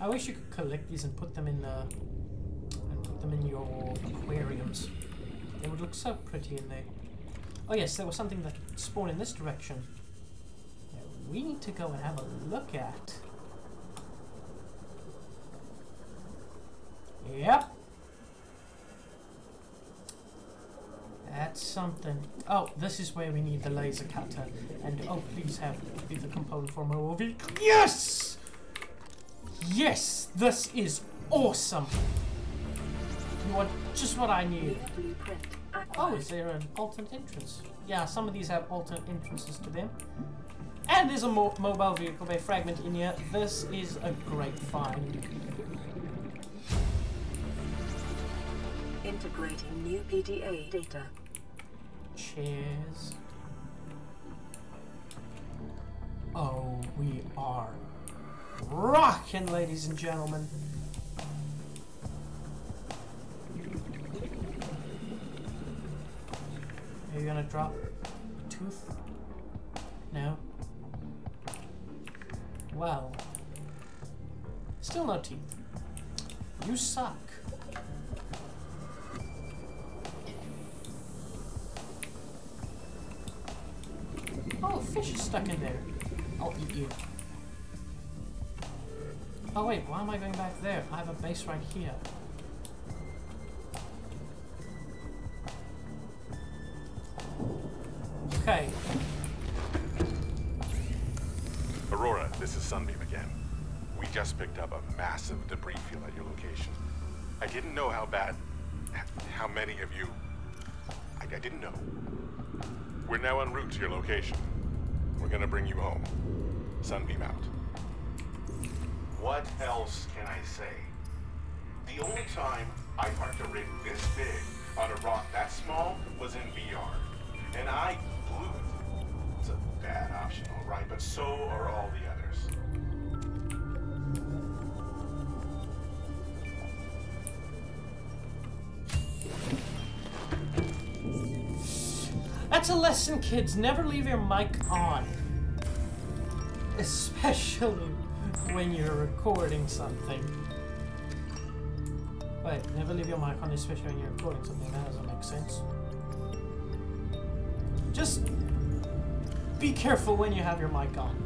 I wish you could collect these and put them in the and put them in your aquariums. They would look so pretty in there. Oh yes, there was something that spawned in this direction. that we need to go and have a look at. Yep. That's something. Oh, this is where we need the laser cutter. And oh, please have the component for my vehicle. Yes! Yes! This is Awesome. You are just what I need. Oh, is there an alternate entrance? Yeah, some of these have alternate entrances to them. And there's a mo mobile vehicle bay fragment in here. This is a great find. Integrating new PDA data. Cheers. Oh, we are rocking, ladies and gentlemen. Are you gonna drop a tooth? No. Well, still no teeth. You suck. Fish is stuck in there. I'll eat you. Oh wait, why am I going back there? I have a base right here. Okay, Aurora, this is Sunbeam again. We just picked up a massive debris field at your location. I didn't know how bad, how many of you. I, I didn't know. We're now en route to your location. We're gonna bring you home. Sunbeam out. What else can I say? The only time I parked a rig this big on a rock that small was in VR. And I blew it. It's a bad option, all right, but so are all the others. That's a lesson, kids. Never leave your mic on. Especially when you're recording something. Wait, never leave your mic on, especially when you're recording something. That doesn't make sense. Just be careful when you have your mic on.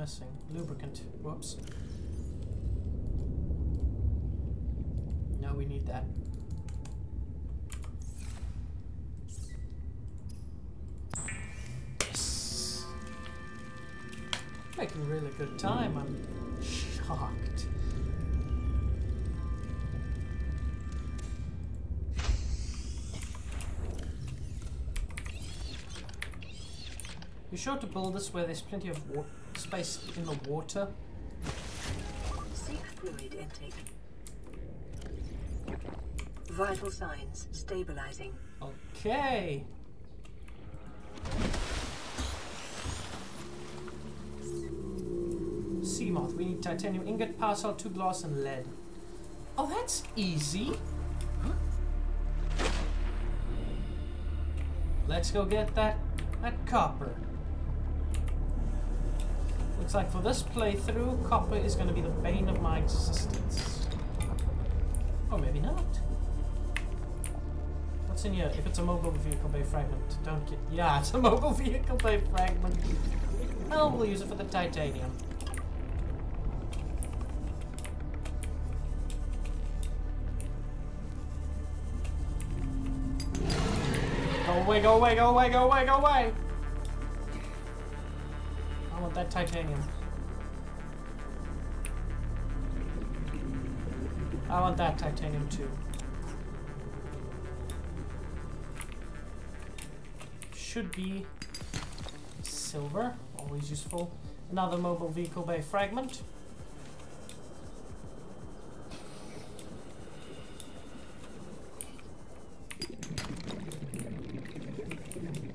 Missing? Lubricant. Whoops. No, we need that. Yes. Making really good time. I'm shocked. Be sure to build this where there's plenty of wa- space in the water. Seek fluid intake. Vital signs stabilizing. Okay. Seamoth. We need titanium ingot, power cell, two glass, and lead. Oh, that's easy. Let's go get that that copper. Looks like for this playthrough, copper is going to be the bane of my existence. Or maybe not. What's in here? If it's a mobile vehicle bay fragment, don't get. Yeah, (laughs) it's a mobile vehicle bay fragment. Well, we'll use it for the titanium. Go away, go away, go away, go away, go away! Want that titanium. I want that titanium too. Should be silver Always useful. Another mobile vehicle bay fragment.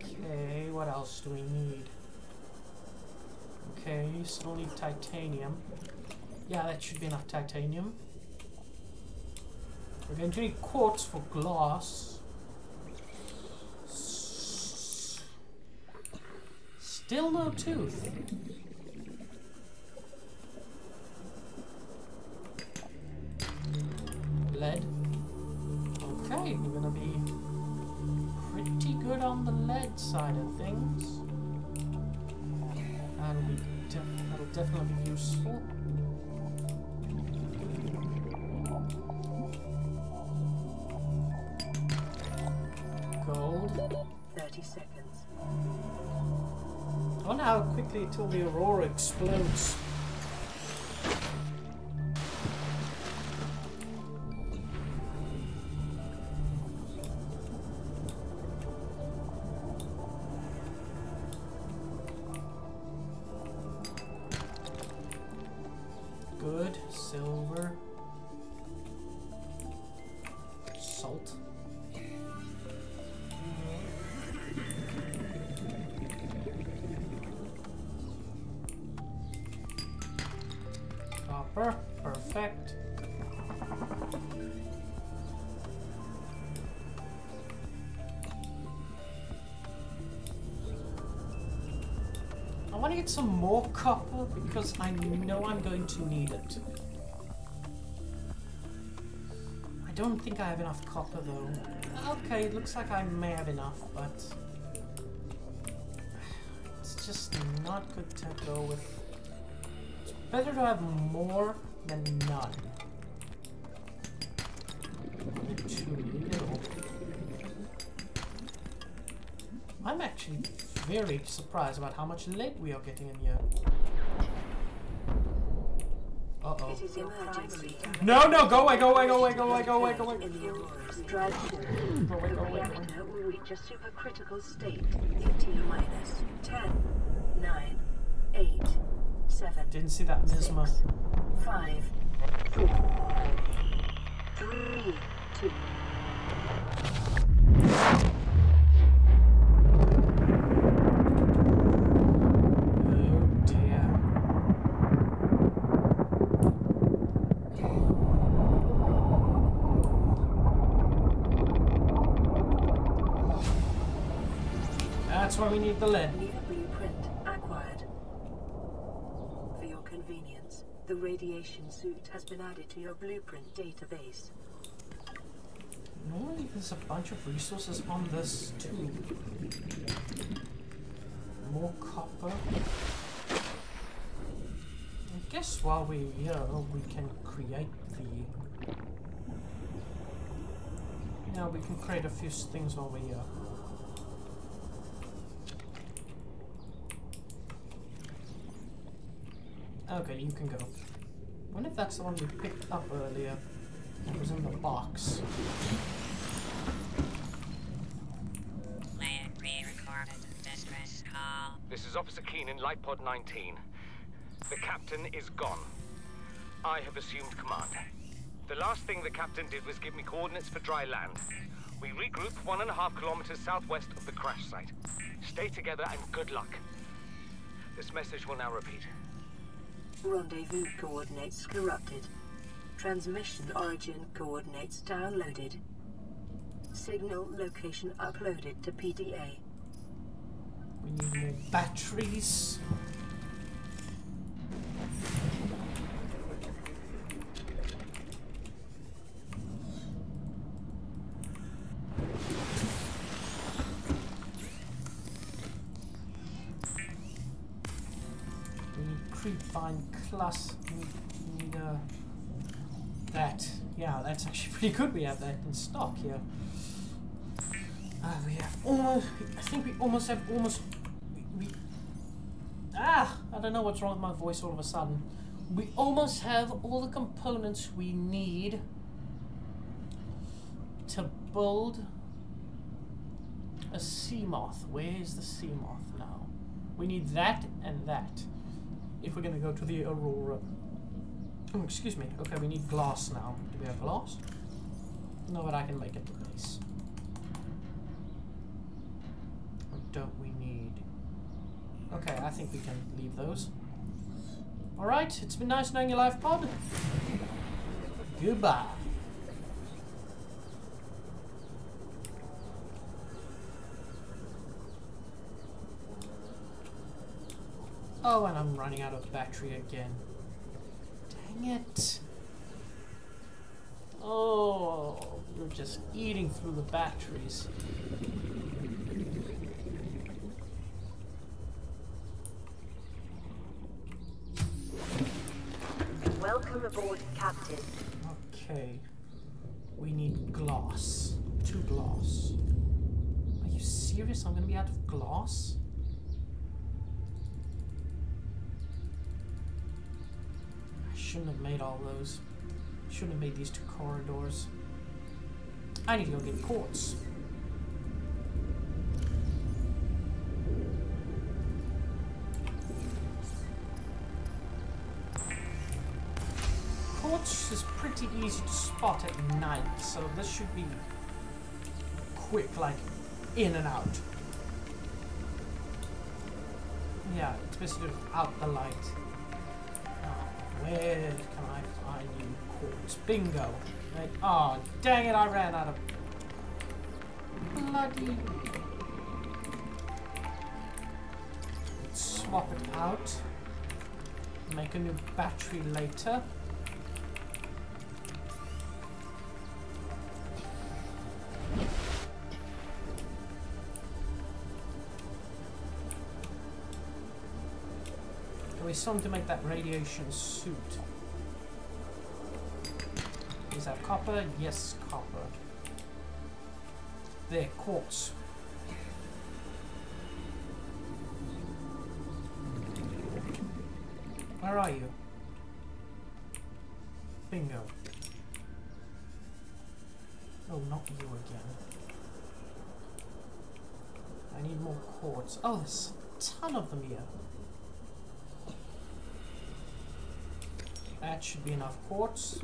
Okay, what else do we need? Okay, still need titanium. Yeah, that should be enough titanium. We're going to need quartz for glass. Still no tooth. Copper. Perfect. I want to get some more copper because I know I'm going to need it. I don't think I have enough copper though. Okay, it looks like I may have enough, but it's just not good to go with. Better to have more than none. Or Too little. I'm actually very surprised about how much lead we are getting in here. Uh oh. It is emergency. No, no, go away, go away, go away, go away, go away, go away. Drive core. Go away, The go away, go away. reactor will reach a supercritical state in T minus 10, 9, 8, 7, Didn't see that Misma. 6, 5, 4, 3, 2, Oh dear. That's why we need the lead. Convenience, the radiation suit has been added to your blueprint database. Normally there's a bunch of resources on this too. More copper. I guess while we're here, we can create the... Yeah, we can create a few things while we're here. Okay, you can go. wonder if that's the one we picked up earlier. It was in the box. Layer re-recorded distress call. This is Officer Keenan, Lifepod 19. The captain is gone. I have assumed command. The last thing the captain did was give me coordinates for dry land. We regroup one and a half kilometers southwest of the crash site. Stay together and good luck. This message will now repeat. Rendezvous coordinates corrupted. Transmission origin coordinates downloaded. Signal location uploaded to PDA. We need more batteries. Creepvine class. That. Yeah, that's actually (laughs) pretty good. We have that in stock here. Uh, we have almost. I think we almost have almost. We, we, ah, I don't know what's wrong with my voice all of a sudden. We almost have all the components we need to build a Seamoth. Where is the sea moth now? We need that and that. If we're gonna go to the Aurora. Oh, excuse me. Okay, we need glass now. Do we have glass? No, but I can make it nice. What don't we need? Okay, I think we can leave those. Alright, it's been nice knowing your life, pod. Goodbye. Oh, and I'm running out of battery again. Dang it. Oh, you're just eating through the batteries. All those. Shouldn't have made these two corridors. I need to go get quartz. Quartz is pretty easy to spot at night, so this should be quick, like in and out. Yeah, it's basically out the light. Where can I find you quartz? Bingo. Right. Oh, dang it, I ran out of bloody... Let's swap it out. Make a new battery later. Still need to make that radiation suit. Is that copper? Yes, copper. There, quartz. Where are you? Bingo. Oh, not you again. I need more quartz. Oh, there's a ton of them here. That should be enough quartz.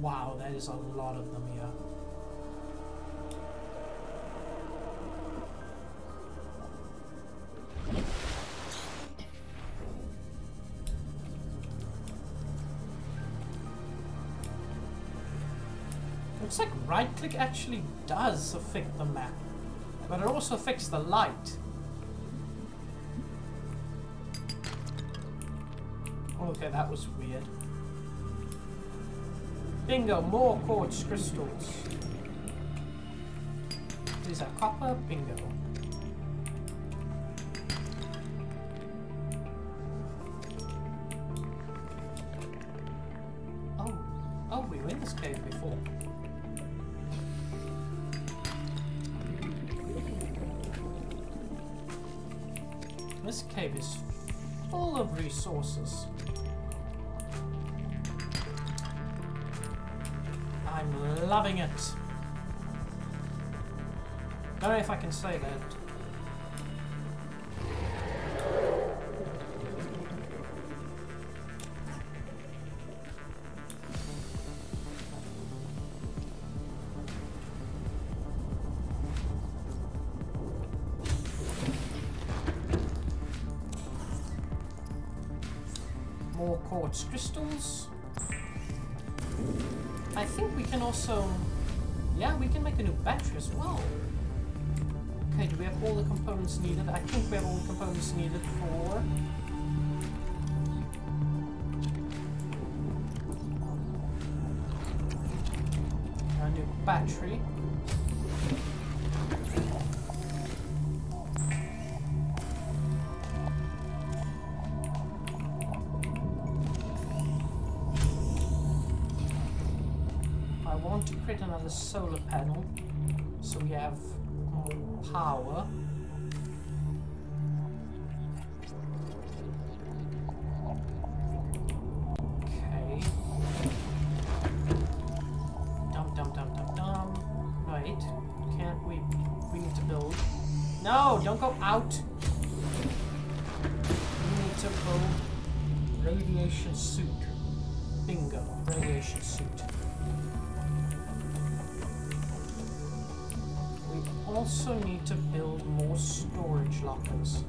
Wow, that is a lot of them here. Looks like right click actually does affect the map, but it also affects the light. Okay, that was weird. Bingo, more quartz crystals. These are copper, bingo. If I can say that. More quartz crystals. I think we can also... Yeah, we can make a new battery as well. Okay, do we have all the components needed? I think we have all the components needed for... A new battery. I want to create another solar panel so we have power. Okay. Dum dum dum dum dum. Right. Can't we we need to build. No, don't go out. We need to build radiation suit. Bingo, radiation suit. Also need to build more storage lockers.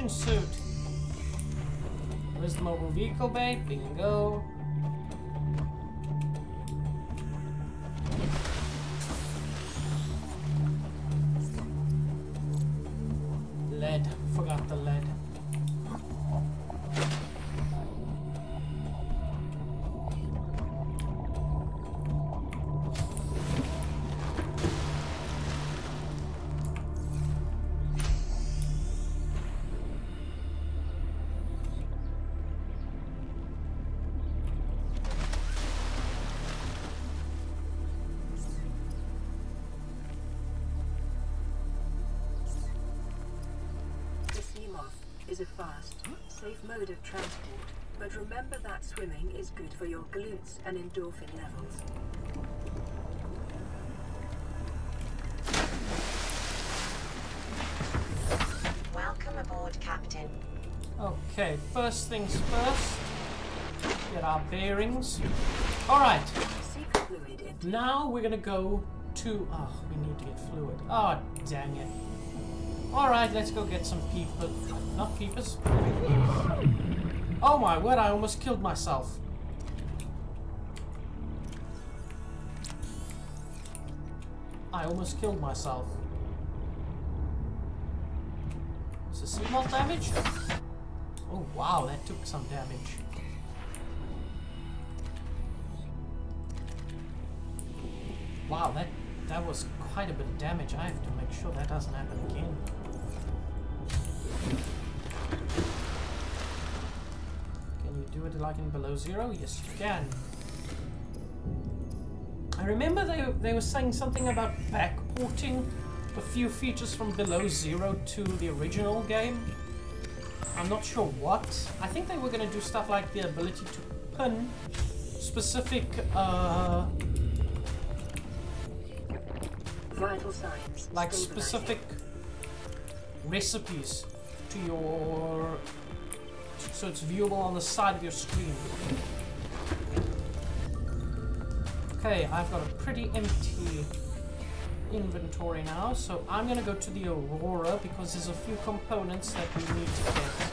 Radiation suit. Where's the mobile vehicle bay? Bingo. Mode of transport, but remember that swimming is good for your glutes and endorphin levels. Welcome aboard, Captain. Okay, first things first. Get our bearings. Alright, Seek fluid into now we're gonna go to. Oh, we need to get fluid. Oh, dang it. Alright, let's go get some people. Not peepers. Oh my word, I almost killed myself. I almost killed myself. Is the Seamoth damage? Oh wow, that took some damage. Wow, that that was quite a bit of damage. I have to make sure that doesn't happen again. You do it like in below zero? Yes, you can. I remember they, they were saying something about backporting a few features from below zero to the original game. I'm not sure what. I think they were going to do stuff like the ability to pin specific uh, vital signs. like specific recipes to your so it's viewable on the side of your screen. Okay, I've got a pretty empty inventory now, so I'm gonna go to the Aurora because there's a few components that we need to get.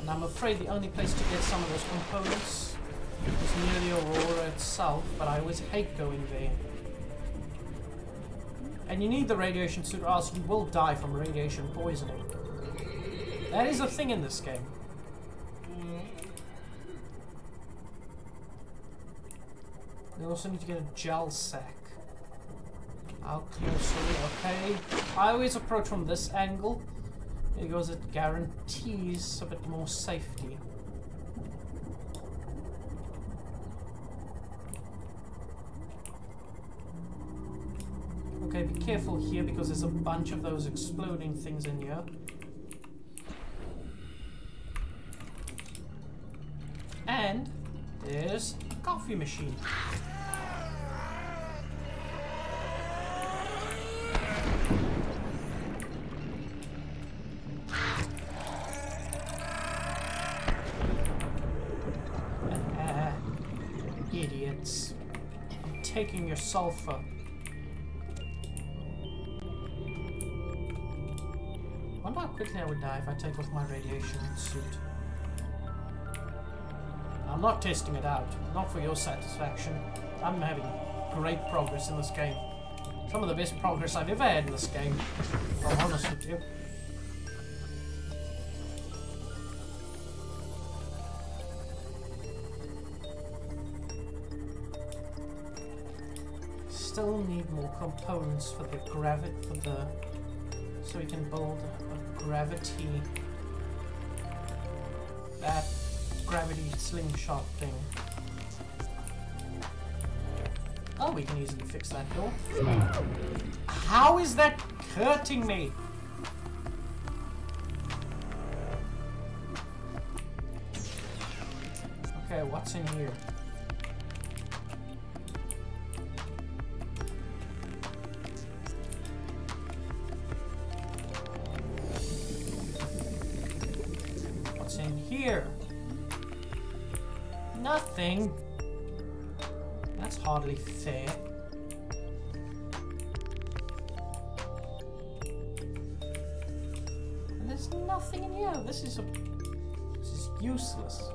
And I'm afraid the only place to get some of those components is near the Aurora itself, but I always hate going there. And you need the radiation suit or else you will die from radiation poisoning. That is a thing in this game. We also need to get a gel sack. How close are? Okay. I always approach from this angle because it guarantees a bit more safety. Okay, be careful here because there's a bunch of those exploding things in here. And there's a coffee machine. Ah, idiots. I'm taking your sulfur. wonder how quickly I would die if I take off my radiation suit. I'm not testing it out, not for your satisfaction. I'm having great progress in this game. Some of the best progress I've ever had in this game, I'm honest with you. still need more components for the gravity for the so we can build a gravity that gravity slingshot thing. Oh, we can easily fix that door. How is that hurting me? Okay, what's in here? Useless.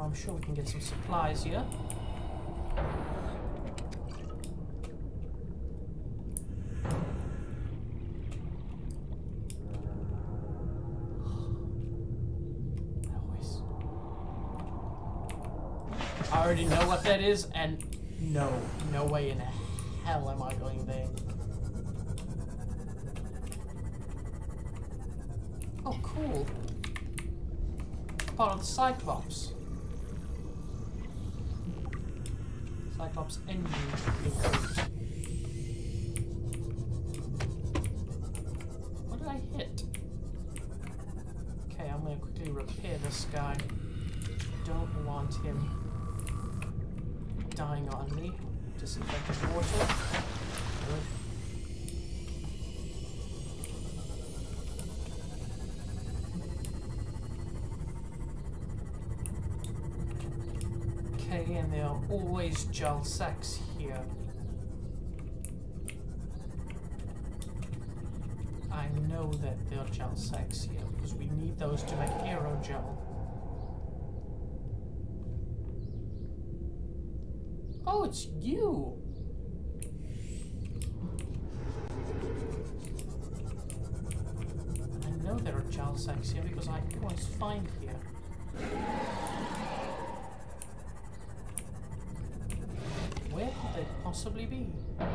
I'm sure we can get some supplies here. That is, and no, no way in hell am I going there. Oh, cool. Part of the Cyclops. And there are always gel sacks here. I know that there are gel sacks here because we need those to make aerogel. Oh, it's you! I know there are gel sacks here because I always find here. Possibly be? Oh,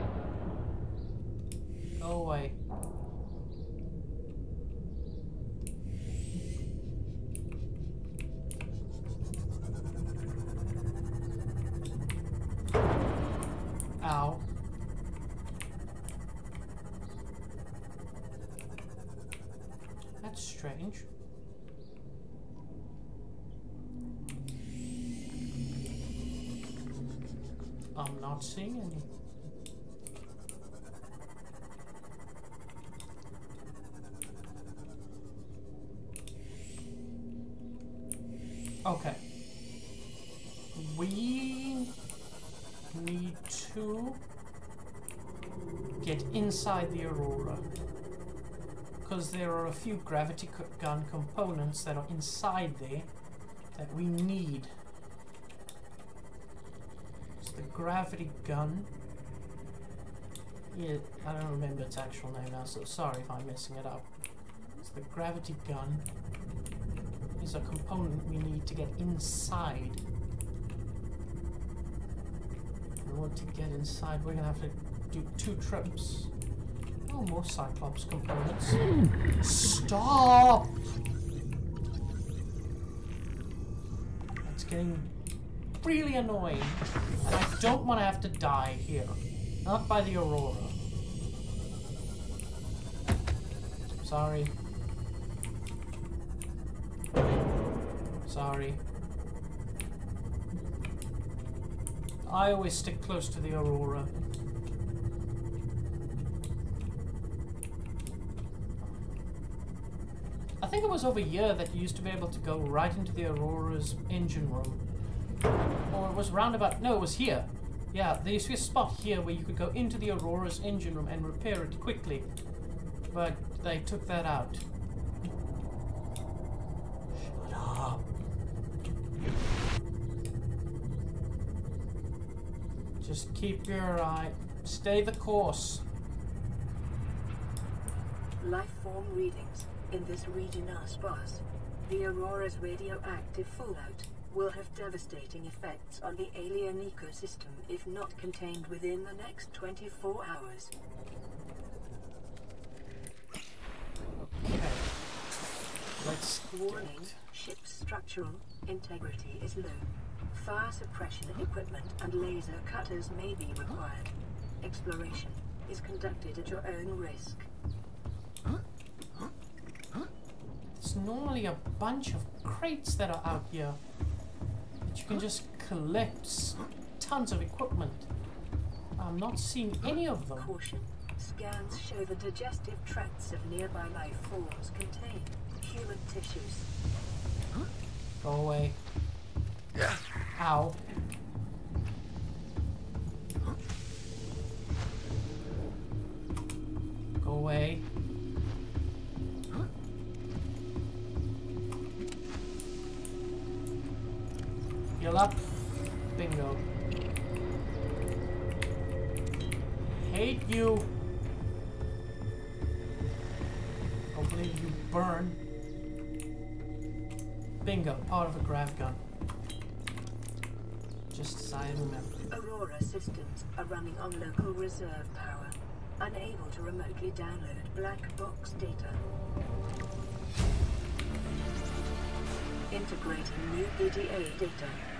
Go away. Not seeing any. Okay. We need to get inside the Aurora. Because there are a few gravity gun components that are inside there that we need. The gravity gun. Yeah, I don't remember its actual name now, so sorry if I'm messing it up. It's the gravity gun. Is a component we need to get inside. In order to get inside, we're gonna have to do two trips. Oh, more Cyclops components. Stop! It's getting really annoying. And I don't want to have to die here. Not by the Aurora. Sorry. Sorry. I always stick close to the Aurora. I think it was over here that you used to be able to go right into the Aurora's engine room. Or it was roundabout. No, it was here. Yeah, there used to be a spot here where you could go into the Aurora's engine room and repair it quickly. But they took that out. Shut up. Just keep your eye. Stay the course. Life form readings in this region are sparse. The Aurora's radioactive fallout will have devastating effects on the alien ecosystem if not contained within the next 24 hours. Okay. Let's Warning, ship's structural integrity is low. Fire suppression equipment and laser cutters may be required. Exploration is conducted at your own risk. There's normally a bunch of crates that are out here that you can just collect tons of equipment. I'm not seeing any of them. Caution. Scans show the digestive tracts of nearby life forms contain human tissues. Go away. Ow. Go away. Heal up. Bingo. Hate you. Hopefully you burn. Bingo. Part of a grav gun. Just as I remembered. Aurora systems are running on local reserve power, unable to remotely download black box data. Integrating new PDA data.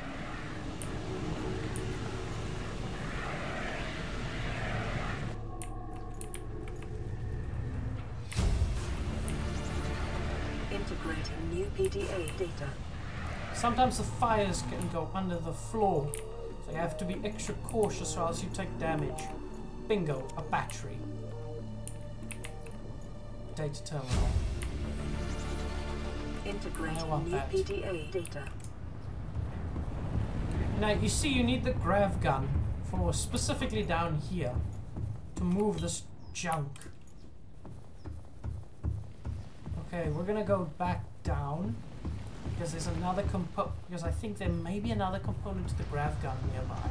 New PDA data. Sometimes the fires can go under the floor, so you have to be extra cautious or else you take damage. Bingo, a battery. Data terminal. Integrating new that. PDA data. Now you see you need the grav gun for specifically down here to move this junk. Okay, we're gonna go back down because there's another compo because I think there may be another component to the grav gun nearby.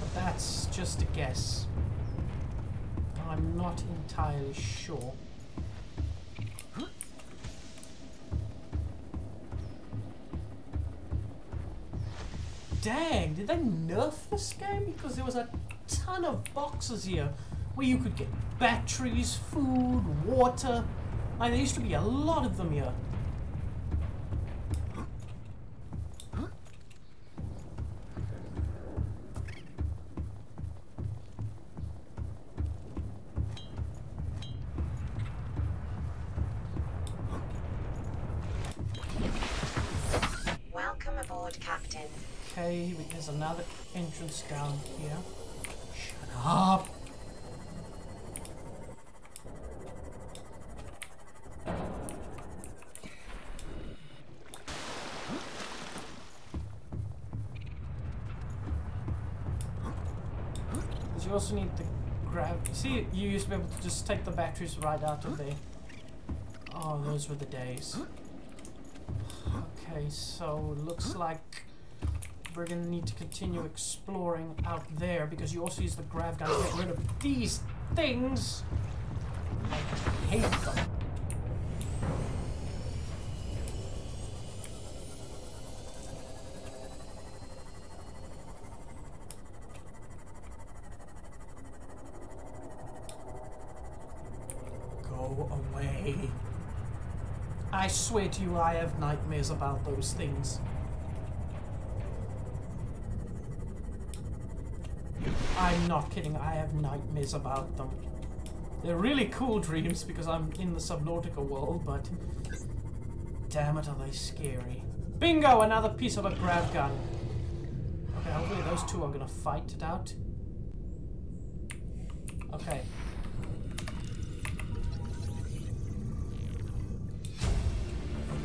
But that's just a guess. I'm not entirely sure. Dang, did they nerf this game? Because there was a ton of boxes here where you could get batteries, food, water. Like, there used to be a lot of them here. Welcome aboard, Captain. Okay, there's another entrance down here. Shut up! You also need the grab. See, you used to be able to just take the batteries right out of there. Oh, those were the days. Okay, so looks like we're gonna need to continue exploring out there because you also use the grav gun to get rid of these things. I hate them. I have nightmares about those things. I'm not kidding, I have nightmares about them. They're really cool dreams because I'm in the Subnautica world, but damn it, are they scary. Bingo! Another piece of a grav gun. Okay, hopefully those two are gonna fight it out.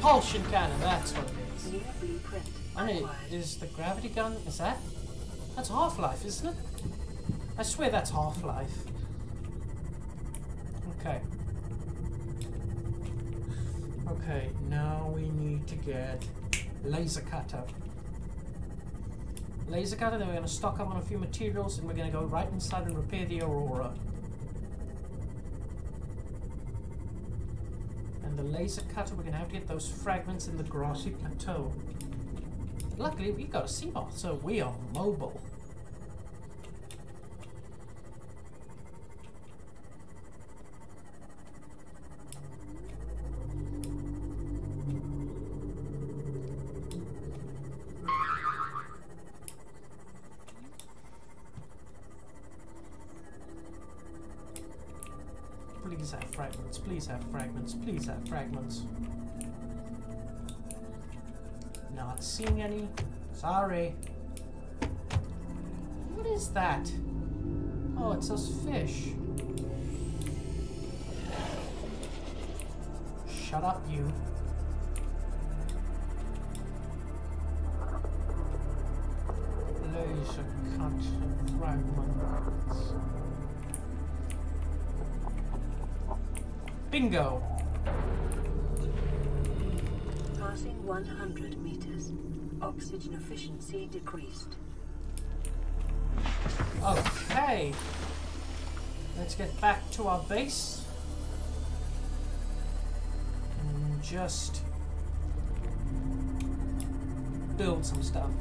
Propulsion cannon, that's what it is. I mean, is the gravity gun, is that? That's Half-Life, isn't it? I swear that's Half-Life. Okay. Okay, now we need to get laser cutter. laser cutter, then we're gonna stock up on a few materials, and we're gonna go right inside and repair the Aurora. And the laser cutter, we're gonna have to get those fragments in the grassy plateau. Luckily, we've got a Seamoth, so we are mobile. Fragments, fragments. Not seeing any. Sorry. What is that? Oh, it says fish. Shut up, you. Laser cut fragments. Bingo! Passing 100 meters. Oxygen efficiency decreased. Okay. Let's get back to our base. And just build some stuff.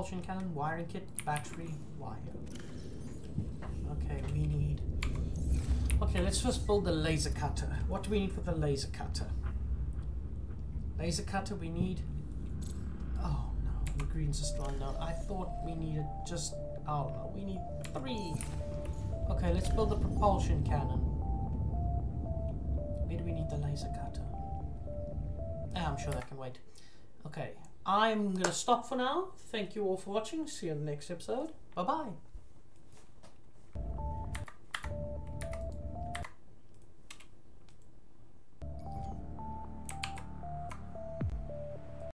Propulsion cannon, wiring kit, battery, wire. Okay, we need. Okay, let's first build the laser cutter. What do we need for the laser cutter? Laser cutter, we need. Oh no, the greens are still unknown. I thought we needed just. Oh no, we need three. Okay, let's build the propulsion cannon. Where do we need the laser cutter? Ah, I'm sure that can wait. Okay, I'm gonna stop for now. Thank you all for watching. See you in the next episode. Bye bye.